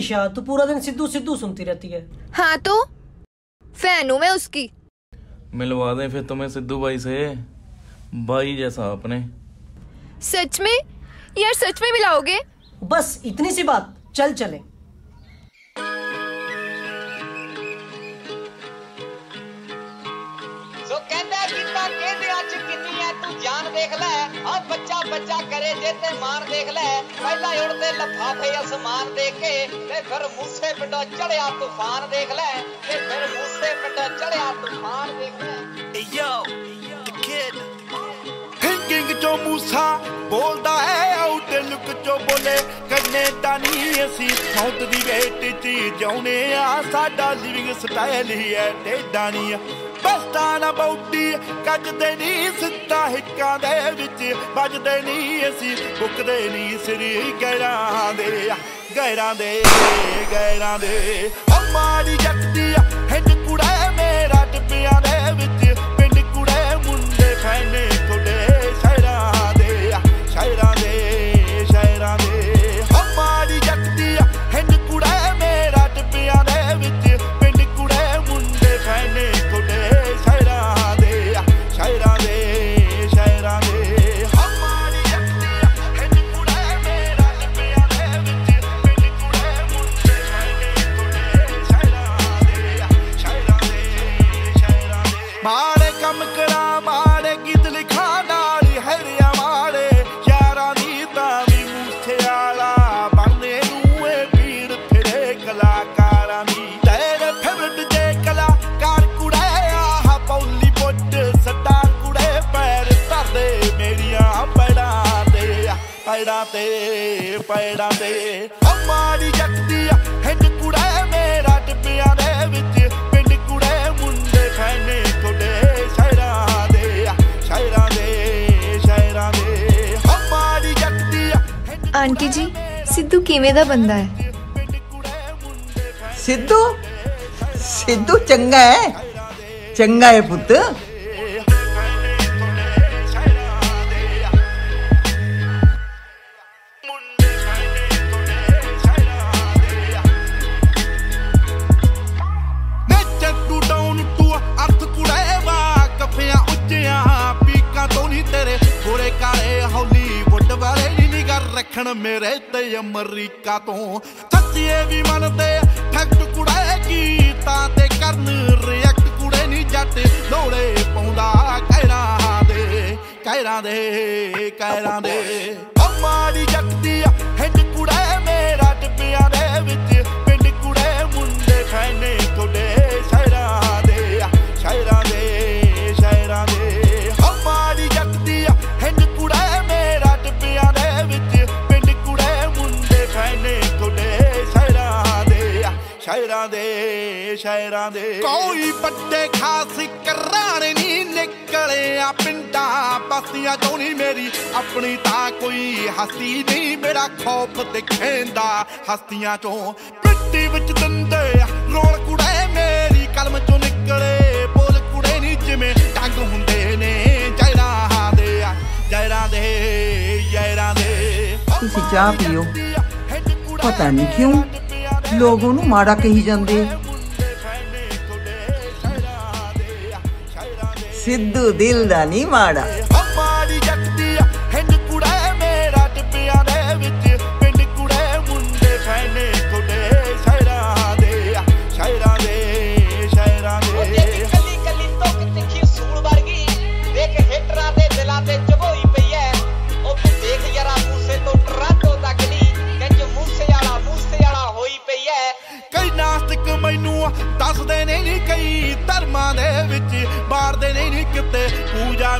क्या निशा तू पूरा दिन सिद्धू सिद्धू सुनती रहती है। हाँ तो? फ़ैन हूँ मैं उसकी। मिलवा दे फिर तुम्हें सिद्धू भाई से। भाई जैसा अपने सच में? यार सच में मिलाओगे? बस इतनी सी बात चल चले। ਬੱਚਾ ਬੱਚਾ ਕਰੇ ਜੇ ਤੇ ਮਾਰ ਦੇਖ ਲੈ ਪਹਿਲਾਂ ਉੜਦੇ ਲਫਾਫੇ ਅਸਮਾਨ ਦੇਖ ਕੇ ਤੇ ਫਿਰ ਮੂਸੇ ਪਿੰਡੋਂ ਚੜਿਆ ਤੂਫਾਨ ਦੇਖ ਲੈ ਤੇ ਫਿਰ ਮੂਸੇ ਪਿੰਡੋਂ ਚੜਿਆ ਤੂਫਾਨ ਦੇਖ ਲੈ। The kid. ਥਿੰਕਿੰਗ ਚੋਂ ਮੂਸਾ ਬੋਲਦਾ ਹੈ ਆਊਟ ਲੁੱਕ ਚੋਂ ਬੋਲੇ ਕੈਨੇਡਾ ਨਹੀਂ ਅਸੀਂ। ਮੌਤ ਦੀ ਵੇਟ 'ਚ ਜਾਉਨੇ ਆ ਸਾਡਾ ਲਿਵਿੰਗ ਸਟਾਈਲ ਹੀ ਹੈ ਟੇਡਾ ਨਹੀਂ ਬਸਤਾ ਨਾ ਬੌਡੀ ਕੱਜਦੇ ਨਹੀਂ ਸਿੱਧਾ ਹਿੱਕਾਂ ਦੇ ਵਿੱਚ, ਵੱਜਦੇ ਨਹੀਂ ਅਸੀਂ ਬੁੱਕਦੇ ਨਹੀਂ ਸਰੀ ਗੈਰਾਂ ਦੇ ਗੈਰਾਂ ਦੇ ਗੈਰਾਂ ਦੇ। ਹਮਾਰੀ ਜੱਟਦੀ ਹਿੰਡ ਕੁੜਾ ਮੇਰਾ ਟਿੱਬਿਆਂ ਦੇ ਵਿੱਚ, ਪਿੰਡ ਕੁੜੇ ਮੁੰਡੇ ਫੈਨੇ ਦੇ ਪੈੜਾਂ ਦੇ ਅਮਾਰੀ ਜੱਟਦੀ ਆ ਹਿੰਦ ਕੁੜੇ ਮੇਰਾ ਟਿੱਬਿਆਂ ਦੇ ਵਿੱਚ। ਪਿੰਡ ਕੁੜੇ ਮੁੰਡੇ ਖੈਨੇ ਤੁਹਾਡੇ ਸ਼ਹਿਰਾਂ ਦੇ ਸ਼ਹਿਰਾਂ ਦੇ ਸ਼ਹਿਰਾਂ ਦੇ। ਅਮਾਰੀ ਜੱਟਦੀ ਆ ਆਂਟੀ ਜੀ ਸਿੱਧੂ ਕਿਵੇਂ ਦਾ ਬੰਦਾ ਹੈ? ਸਿੱਧੂ? ਸਿੱਧੂ ਚੰਗਾ ਹੈ। ਚੰਗਾ ਹੈ ਪੁੱਤ। ਰੱਖਣ ਤੇ ਅਮਰੀਕਾ ਤੋਂ ਸੱਚੀਏ ਵੀ ਮੰਨਦੇ ਠੱਗ ਕੁੜੇ ਗੀਤਾਂ ਤੇ ਕਰਨ ਰਿਐਕਟ ਕੁੜੇ ਨਹੀਂ ਜੱਟ ਲੋੜੇ ਪਾਉਂਦਾ ਕਹਿਰਾਂ ਦੇ ਕਹਿਰਾਂ ਦੇ ਕਹਿਰਾਂ ਦੇ ਸ਼ਹਿਰਾਂ ਦੇ ਸ਼ਹਿਰਾਂ ਦੇ। ਕੋਈ ਵੱਡੇ ਖਾਸ ਕਰਾਣੇ ਨਹੀਂ ਨਿਕਲਿਆ ਪਿੰਡਾਂ ਬਸਤੀਆਂ ਤੋਂ ਨਹੀਂ ਮੇਰੀ ਆਪਣੀ ਤਾਂ ਕੋਈ ਹਸਤੀ ਨਹੀਂ ਮੇਰਾ ਖੌਫ ਤੇ ਹਸਤੀਆਂ ਤੋਂ ਮਿੱਟੀ ਵਿੱਚ ਦੰਦੇ ਰੋਲ ਕੁੜੇ ਮੇਰੀ ਕਲਮ ਚੋਂ ਨਿਕਲੇ। ਬੋਲ ਕੁੜੇ ਨਹੀਂ ਜਿਵੇਂ ਟੰਗ ਹੁੰਦੇ ਨੇ। ਜੈਰਾਂ ਦੇ ਜੈਰਾਂ ਦੇ ਜੈਰਾਂ ਦੇ। ਤੁਸੀਂ ਚਾਹ ਪੀਓ। ਪਤਾ ਨਹੀਂ ਕਿਉਂ। ਲੋਕ ਉਹਨੂੰ ਮਾੜਾ ਕਹੀ ਜਾਂਦੇ। ਸਿੱਧੂ ਦਿਲ ਦਾ ਨਹੀਂ ਮਾੜਾ।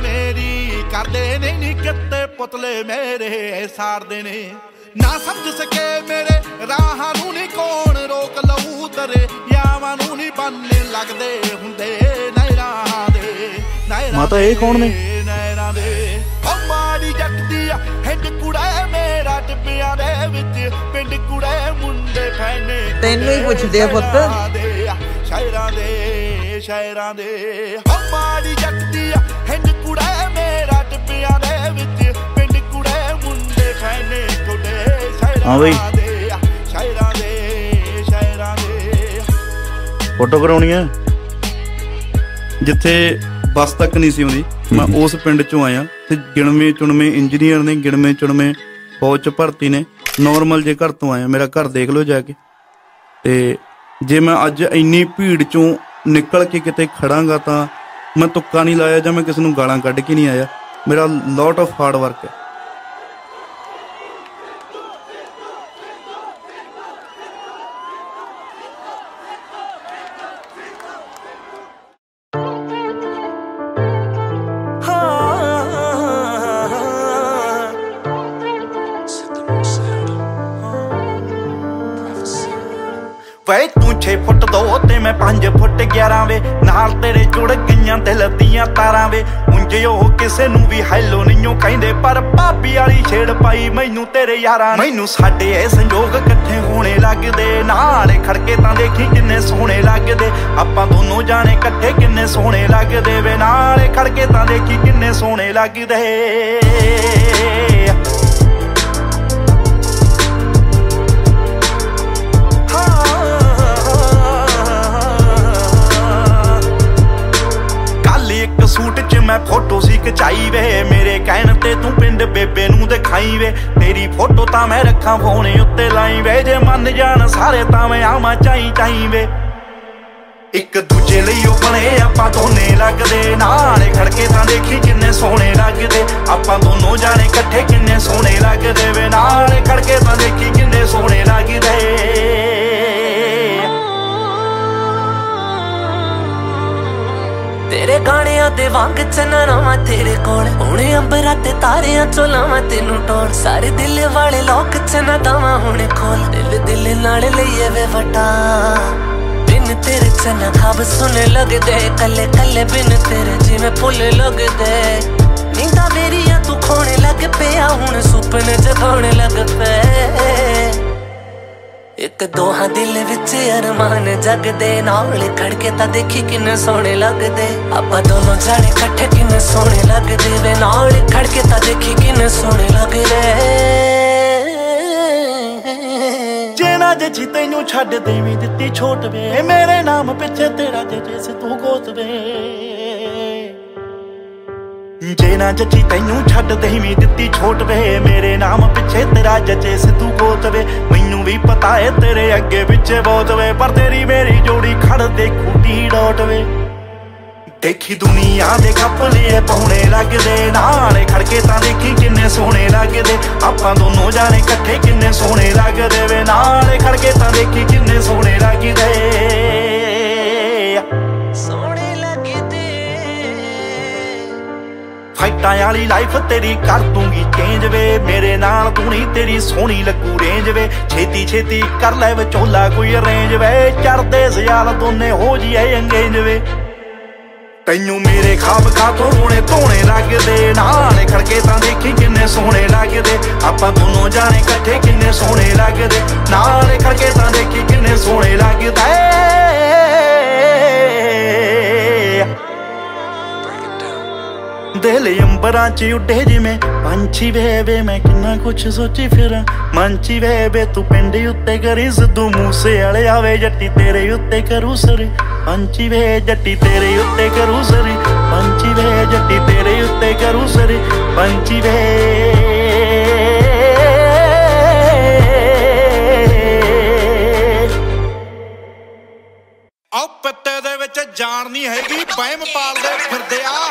ਮੇਰੀ ਕਰਦੇ ਨੇ ਨੀ ਕਿਤੇ ਪੁਤਲੇ ਮੇਰੇ ਸਾੜਦੇ ਨੇ। ਨਾ ਸਮਝ ਸਕੇ ਮੇਰੇ ਰਾਹਾਂ ਨੂੰ ਨੀ ਕੌਣ ਰੋਕ ਲਊ ਤਰੇ ਯਾਵਾਂ ਨੂੰ ਨੀ ਬੰਨੇ ਲੱਗਦੇ ਹੁੰਦੇ ਨਹਿਰਾਂ ਦੇ। ਮਾਤਾ ਇਹ ਕੌਣ ਨੇ? ਦੇ, ਨਹਿਰਾਂ ਦੇ। ਉਹ ਮਾੜੀ ਜੱਟਦੀ ਆ ਹਿੰਡ ਕੁੜਾ ਮੇਰਾ ਟਿੱਬਿਆਂ ਦੇ ਵਿੱਚ। ਪਿੰਡ ਕੁੜੇ ਮੁੰਡੇ ਫੈਨੇ ਤੈਨੂੰ ਹੀ ਪੁੱਛਦੇ ਆ ਪੁੱਤ। ਸ਼ਹਿਰਾਂ ਦੇ, ਦੇ ਸ਼ਹਿਰਾਂ ਦੇ। ਉਹ ਮਾੜੀ ਜੱਟਦੀ ਆ ਹਿੰਡ ਕੁੜਾ ਮੇਰਾ ਟਿੱਬਿਆਂ ਦੇ ਵਿੱਚ। ਪਿੰਡ ਕੁੜੇ ਮੁੰਡੇ ਸ਼ਹਿਰਾਂ ਹਾਂ ਬਈ। ਦੇ ਸ਼ਹਿਰਾਂ ਦੇ ਸ਼ਹਿਰਾਂ ਦੇ। ਫੋਟੋ ਕਰਾਉਣੀ ਹੈ ਜਿੱਥੇ ਬੱਸ ਤੱਕ ਨਹੀਂ ਸੀ ਆਉਂਦੀ ਮੈਂ ਉਸ ਪਿੰਡ ਚੋਂ ਆਇਆ ਤੇ ਗਿਣਵੇਂ ਚੁਣਵੇਂ ਇੰਜੀਨੀਅਰ ਨੇ ਗਿਣਵੇਂ ਚੁਣਵੇਂ ਫੌਜ ਚ ਭਰਤੀ ਨੇ। ਨਾਰਮਲ ਜੇ ਘਰ ਤੋਂ ਆਇਆ ਮੇਰਾ ਘਰ ਦੇਖ ਲਓ ਜਾ ਕੇ। ਤੇ ਜੇ ਮੈਂ ਅੱਜ ਇੰਨੀ ਭੀੜ ਚੋਂ ਨਿਕਲ ਕੇ ਕਿਤੇ ਖੜਾਂਗਾ ਤਾਂ ਮੈਂ ਤੁੱਕਾ ਨਹੀਂ ਲਾਇਆ ਜਾਂ ਮੈਂ ਕਿਸੇ ਨੂੰ ਗਾਲਾਂ ਕੱਢ ਕੇ ਨਹੀਂ ਆਇਆ। ਮੇਰਾ ਲੋਟ ਆਫ ਹਾਰਡ ਵਰਕ ਹੈ। ਫੁੱਟ 2 ਤੇ ਮੈਂ 5 ਫੁੱਟ 11 ਵੇ। ਨਾਲ ਤੇਰੇ ਜੁੜ ਗਈਆਂ ਦਿਲ ਦੀਆਂ ਤਾਰਾਂ ਵੇ। ਉਂਝ ਉਹ ਕਿਸੇ ਨੂੰ ਵੀ ਹੈਲੋ ਨਹੀਂਓ ਕਹਿੰਦੇ, ਪਰ ਭਾਬੀ ਵਾਲੀ ਛੇੜ ਪਾਈ ਮੈਨੂੰ ਤੇਰੇ ਯਾਰਾਂ ਮੈਨੂੰ ਸਾਡੇ ਇਹ ਸੰਜੋਗ ਇਕੱਠੇ ਹੋਣੇ ਲੱਗਦੇ। ਨਾਲੇ ਖੜਕੇ ਤਾਂ ਦੇਖੀ ਕਿੰਨੇ ਸੋਹਣੇ ਲੱਗਦੇ। ਆਪਾਂ ਦੋਨੋਂ ਜਾਣੇ ਇਕੱਠੇ ਕਿੰਨੇ ਸੋਹਣੇ ਲੱਗਦੇ ਵੇ। ਨਾਲੇ ਖੜਕੇ ਤਾਂ ਦੇਖੀ ਕਿੰਨੇ ਸੋਹਣੇ ਲੱਗਦੇ। ਫੋਟੋ ਸੀ ਖਚਾਈ ਵੇ। ਮੇਰੇ ਕਹਿਣ ਤੇ ਤੂੰ ਪਿੰਡ ਬੇਬੇ ਨੂੰ ਦਿਖਾਈ ਵੇ। ਤੇਰੀ ਫੋਟੋ ਤਾਂ ਮੈਂ ਰੱਖਾਂ, ਫੋਨ ਉੱਤੇ ਲਾਈ ਵੇ। ਜੇ ਮੰਨ ਜਾਣ ਸਾਰੇ ਤਾਂ ਮੈਂ ਆਵਾਂ ਚਾਈ ਚਾਈ ਵੇ। ਇੱਕ ਦੂਜੇ ਲਈ ਉਹ ਬਣੇ ਆਪਾਂ ਦੋਨੇ ਲੱਗਦੇ। ਨਾਲੇ ਖੜਕੇ ਤਾਂ ਦੇਖੀ ਕਿੰਨੇ ਸੋਹਣੇ ਲੱਗਦੇ। ਆਪਾਂ ਦੋਨੋਂ ਜਾਣੇ ਇਕੱਠੇ ਕਿੰਨੇ ਸੋਹਣੇ ਲੱਗਦੇ ਵੇ। ਨਾਲੇ ਖੜਕੇ ਤਾਂ ਦੇਖੀ ਕਿੰਨੇ ਸੋਹਣੇ ਲੱਗਦੇ। ਤੇਰੇ ਗਾਣਿਆਂ ਦੇ ਵਾਂਗ ਚਨਰਾਵਾਂ ਤੇਰੇ ਕੋਲ। ਹੁਣ ਅੰਬਰਾਂ ਤੇ ਤਾਰਿਆਂ ਚੋਂ ਲਾਵਾਂ ਤੈਨੂੰ ਟੋਲ ਸਾਰੇ ਦਿਲ ਵਾਲੇ ਲੋਕ ਚ ਨਾ ਦਵਾਂ ਖੋਲ। ਦਿਲ ਦਿਲ ਨਾਲ ਲਈਏ ਵੇ ਵਟਾ। ਬਿਨ ਤੇਰੇ ਚਨਾ ਖਾਬ ਸੁਣ ਲੱਗਦੇ, ਕੱਲੇ ਕੱਲੇ ਬਿਨ ਤੇਰੇ ਜਿਵੇਂ ਫੁੱਲ ਲੱਗਦੇ। ਨੀਂਦਾਂ ਮੇਰੀਆਂ ਤੂੰ ਖੋਣੇ ਲੱਗ ਪਿਆ, ਹੁਣ ਸੁਪਨੇ ਜਗਾਉਣ ਲੱਗ ਪਏ। ਇੱਕ ਦੋਹਾਂ ਦਿਲ ਵਿੱਚ ਅਰਮਾਨ ਜਗਦੇ, ਨਾਲ ਖੜਕੇ ਤਾਂ ਦੇਖੀ ਕਿੰਨੇ ਸੋਹਣੇ ਲੱਗਦੇ। ਆਪਾਂ ਦੋਨੋਂ ਜਾਣੇ ਇਕੱਠੇ ਕਿੰਨੇ ਸੋਹਣੇ ਲੱਗਦੇ ਵੇ, ਨਾਲ ਖੜਕੇ ਤਾਂ ਦੇਖੀ ਕਿੰਨੇ ਸੋਹਣੇ ਲੱਗਦੇ। ਜੇ ਨਾ ਤੈਨੂੰ ਛੱਡ ਦੇਵੀ ਦਿੱਤੀ ਛੋਟ ਵੇ ਮੇਰੇ ਨਾਮ ਪਿੱਛੇ ਤੇਰਾ ਜੇ ਜਿਸ ਤੂੰ ਗੋਤ ਵੇ। ਜੇ ਨਾ ਜੱਜੀ ਤੈਨੂੰ ਛੱਡ ਦੇਵੀਂ, ਦਿੱਤੀ ਛੋਟ ਵੇ। ਮੇਰੇ ਨਾਮ ਪਿੱਛੇ ਤੇਰਾ ਜੱਜੇ ਸਿੱਧੂ ਗੋਤ ਮੈਨੂੰ ਵੀ ਪਤਾ ਏ ਤੇਰੇ ਅੱਗੇ ਪਿੱਛੇ ਬਹੁਤ ਵੇ। ਪਰ ਤੇਰੀ ਮੇਰੀ ਜੋੜੀ ਖੜ ਖੂਟੀ ਡੋਟ ਵੇ। ਦੇਖੀ ਦੁਨੀਆ ਦੇ ਕੱਪਲੇ ਪਾਉਣੇ ਲੱਗਦੇ, ਨਾਲੇ ਖੜਕੇ ਤਾਂ ਦੇਖੀ ਕਿੰਨੇ ਸੋਹਣੇ ਲੱਗਦੇ। ਆਪਾਂ ਦੋਨੋਂ ਜਾਣੇ ਇਕੱਠੇ ਕਿੰਨੇ ਸੋਹਣੇ ਲੱਗਦੇ ਵੇ। ਨਾਲੇ ਖੜਕੇ ਤਾਂ ਦੇਖੀ ਕਿੰਨੇ ਸੋਹਣੇ ਲੱਗਦੇ। ਫਾਈਟਾਂ ਵਾਲੀ ਲਾਈਫ ਤੇਰੀ ਕਰ ਦੂੰਗੀ ਚੇਂਜ ਵੇ। ਮੇਰੇ ਨਾਲ ਤੂੰ ਨਹੀਂ, ਤੇਰੀ ਸੋਹਣੀ ਲੱਗੂ ਰੇਂਜ ਵੇ। ਛੇਤੀ ਛੇਤੀ ਕਰ ਲੈ ਵਿਚੋਲਾ ਕੋਈ ਅਰੇਂਜ ਵੇ। ਚੜਦੇ ਸਿਆਲ ਦੋਨੇ ਹੋ ਜੀਏ ਅੰਗੇਜ ਵੇ। ਤੈਨੂੰ ਮੇਰੇ ਖਾਬ ਖਾਤੋਂ ਰੋਣੇ ਧੋਣੇ ਲੱਗਦੇ। ਨਾਲੇ ਖੜਕੇ ਤਾਂ ਦੇਖੀ ਕਿੰਨੇ ਸੋਹਣੇ ਲੱਗਦੇ। ਆਪਾਂ ਦੋਨੋਂ ਜਾਣੇ ਇਕੱਠੇ ਕਿੰਨੇ ਸੋਹਣੇ ਲੱਗਦੇ। ਨਾਲੇ ਖੜਕੇ ਤਾਂ ਦੇਖੀ ਕਿੰਨੇ ਸੋਹਣੇ ਲੱਗਦੇ। ਦਿਲ ਅੰਬਰਾਂ 'ਚ ਉੱਡੇ ਜਿਵੇਂ। ਪੰਛੀ ਵੇ ਵੇ ਮੈਂ ਕਿੰਨਾ ਕੁਛ ਸੋਚੀ ਫਿਰਾਂ। ਮਨ ਵੇ ਵੇ ਤੂੰ ਪਿੰਡ ਉੱਤੇ ਕਰੀ ਸਿੱਧੂ ਮੂਸੇ ਵਾਲੇ ਆਵੇ, ਜੱਟੀ ਤੇਰੇ ਉੱਤੇ ਕਰੂ ਸਰੀ। ਪੰਛੀ ਵੇ, ਜੱਟੀ ਤੇਰੇ ਉੱਤੇ ਕਰੂ ਸਰੀ। ਪੰਛੀ ਵੇ, ਜੱਟੀ ਤੇਰੇ ਉੱਤੇ ਕਰੂ ਸਰੀ। ਪੰਛੀ ਵੇ। ਜਾਣ ਨਹੀਂ ਹੈਗੀ, ਵਹਿਮ ਪਾਲਦੇ ਫਿਰਦੇ ਆ।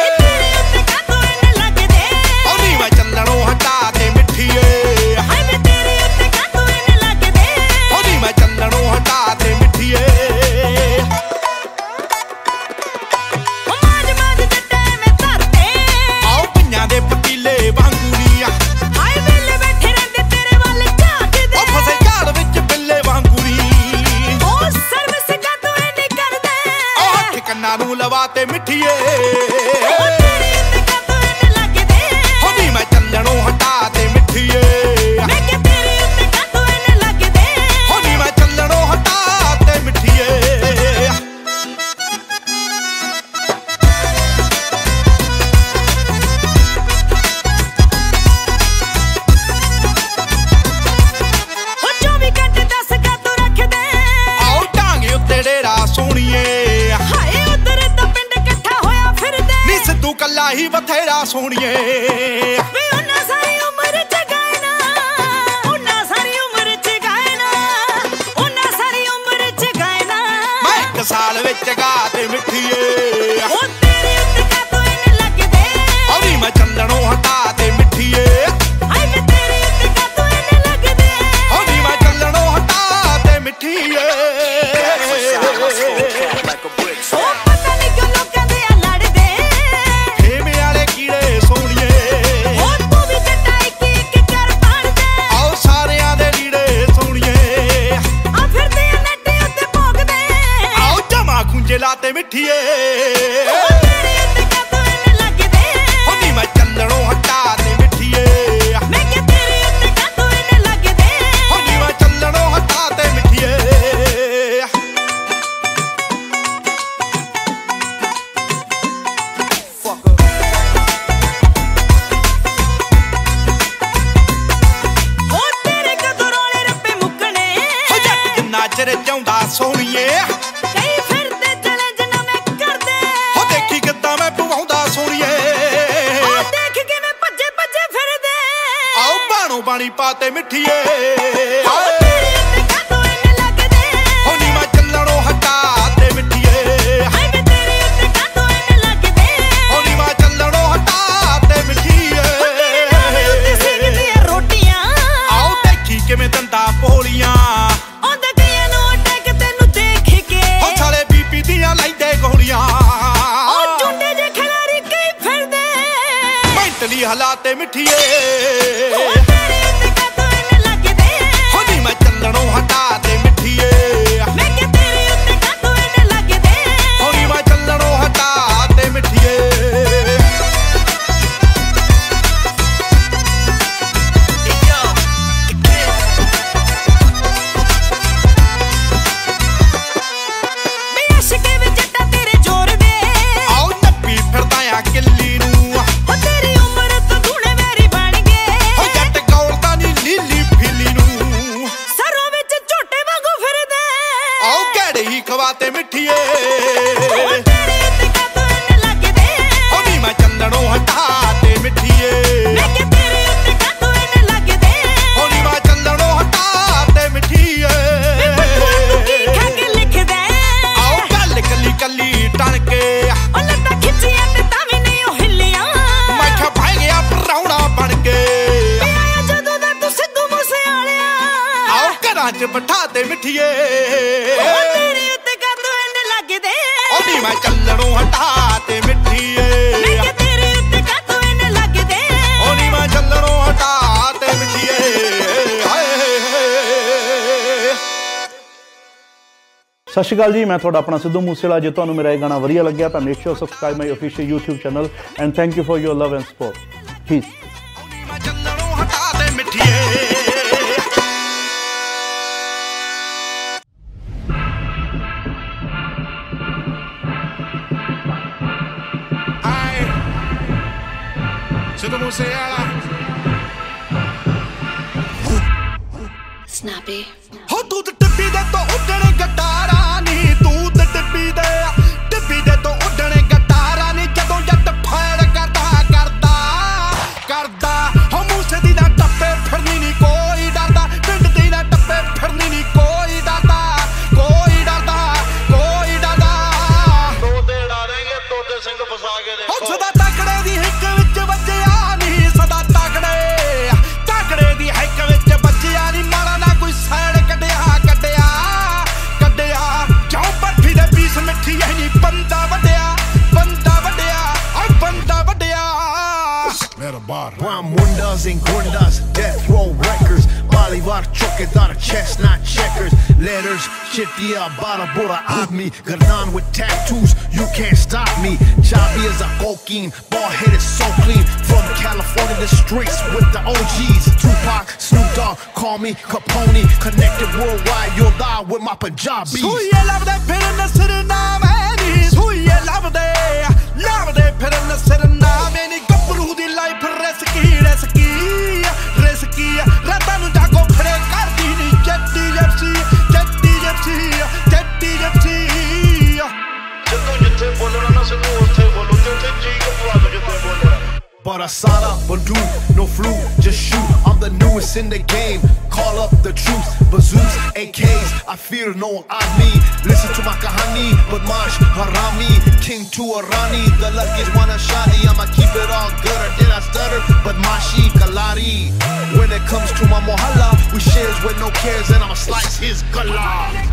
ആള് വെച്ച ਅਕਾਲ ਜੀ ਮੈਂ ਤੁਹਾਡਾ ਆਪਣਾ ਸਿੱਧੂ ਮੂਸੇਵਾਲਾ ਜੇ ਤੁਹਾਨੂੰ ਮੇਰਾ ਇਹ ਗਾਣਾ ਵਧੀਆ ਲੱਗਿਆ ਤਾਂ make sure subscribe my official YouTube channel and thank you for your love and support piece ਹਟਾ ਦੇ ਮਿੱਠੀਏ. Snappy. ਹੋ ਤੂੰ ਤੇ ਟਿੱਬੀ ਦੇ ਤੋਂ ਉੱਡਣੇ ਗਟਾਰਾ Çiftiye bara bura admi Gırnağın with tattoos You can't stop me. Chubby is a cocaine Ball headed so clean. From California the streets With the OGs Tupac, Snoop Dogg Call me Capone. Connected worldwide You'll die with my Punjabis. Suye lavde pirinle that Suye in the city, now. But Asada, Badu, no flu, just shoot. I'm the newest in the game. Call up the troops, bazooks, AKs. I fear no me. Listen to my kahani, but Marsh Harami, King to Arani. The luckiest one shotty. I'ma keep it all good. Or did I stutter? But Mashi Kalari. When it comes to my mohalla, we shares with no cares, and I'ma slice his gala.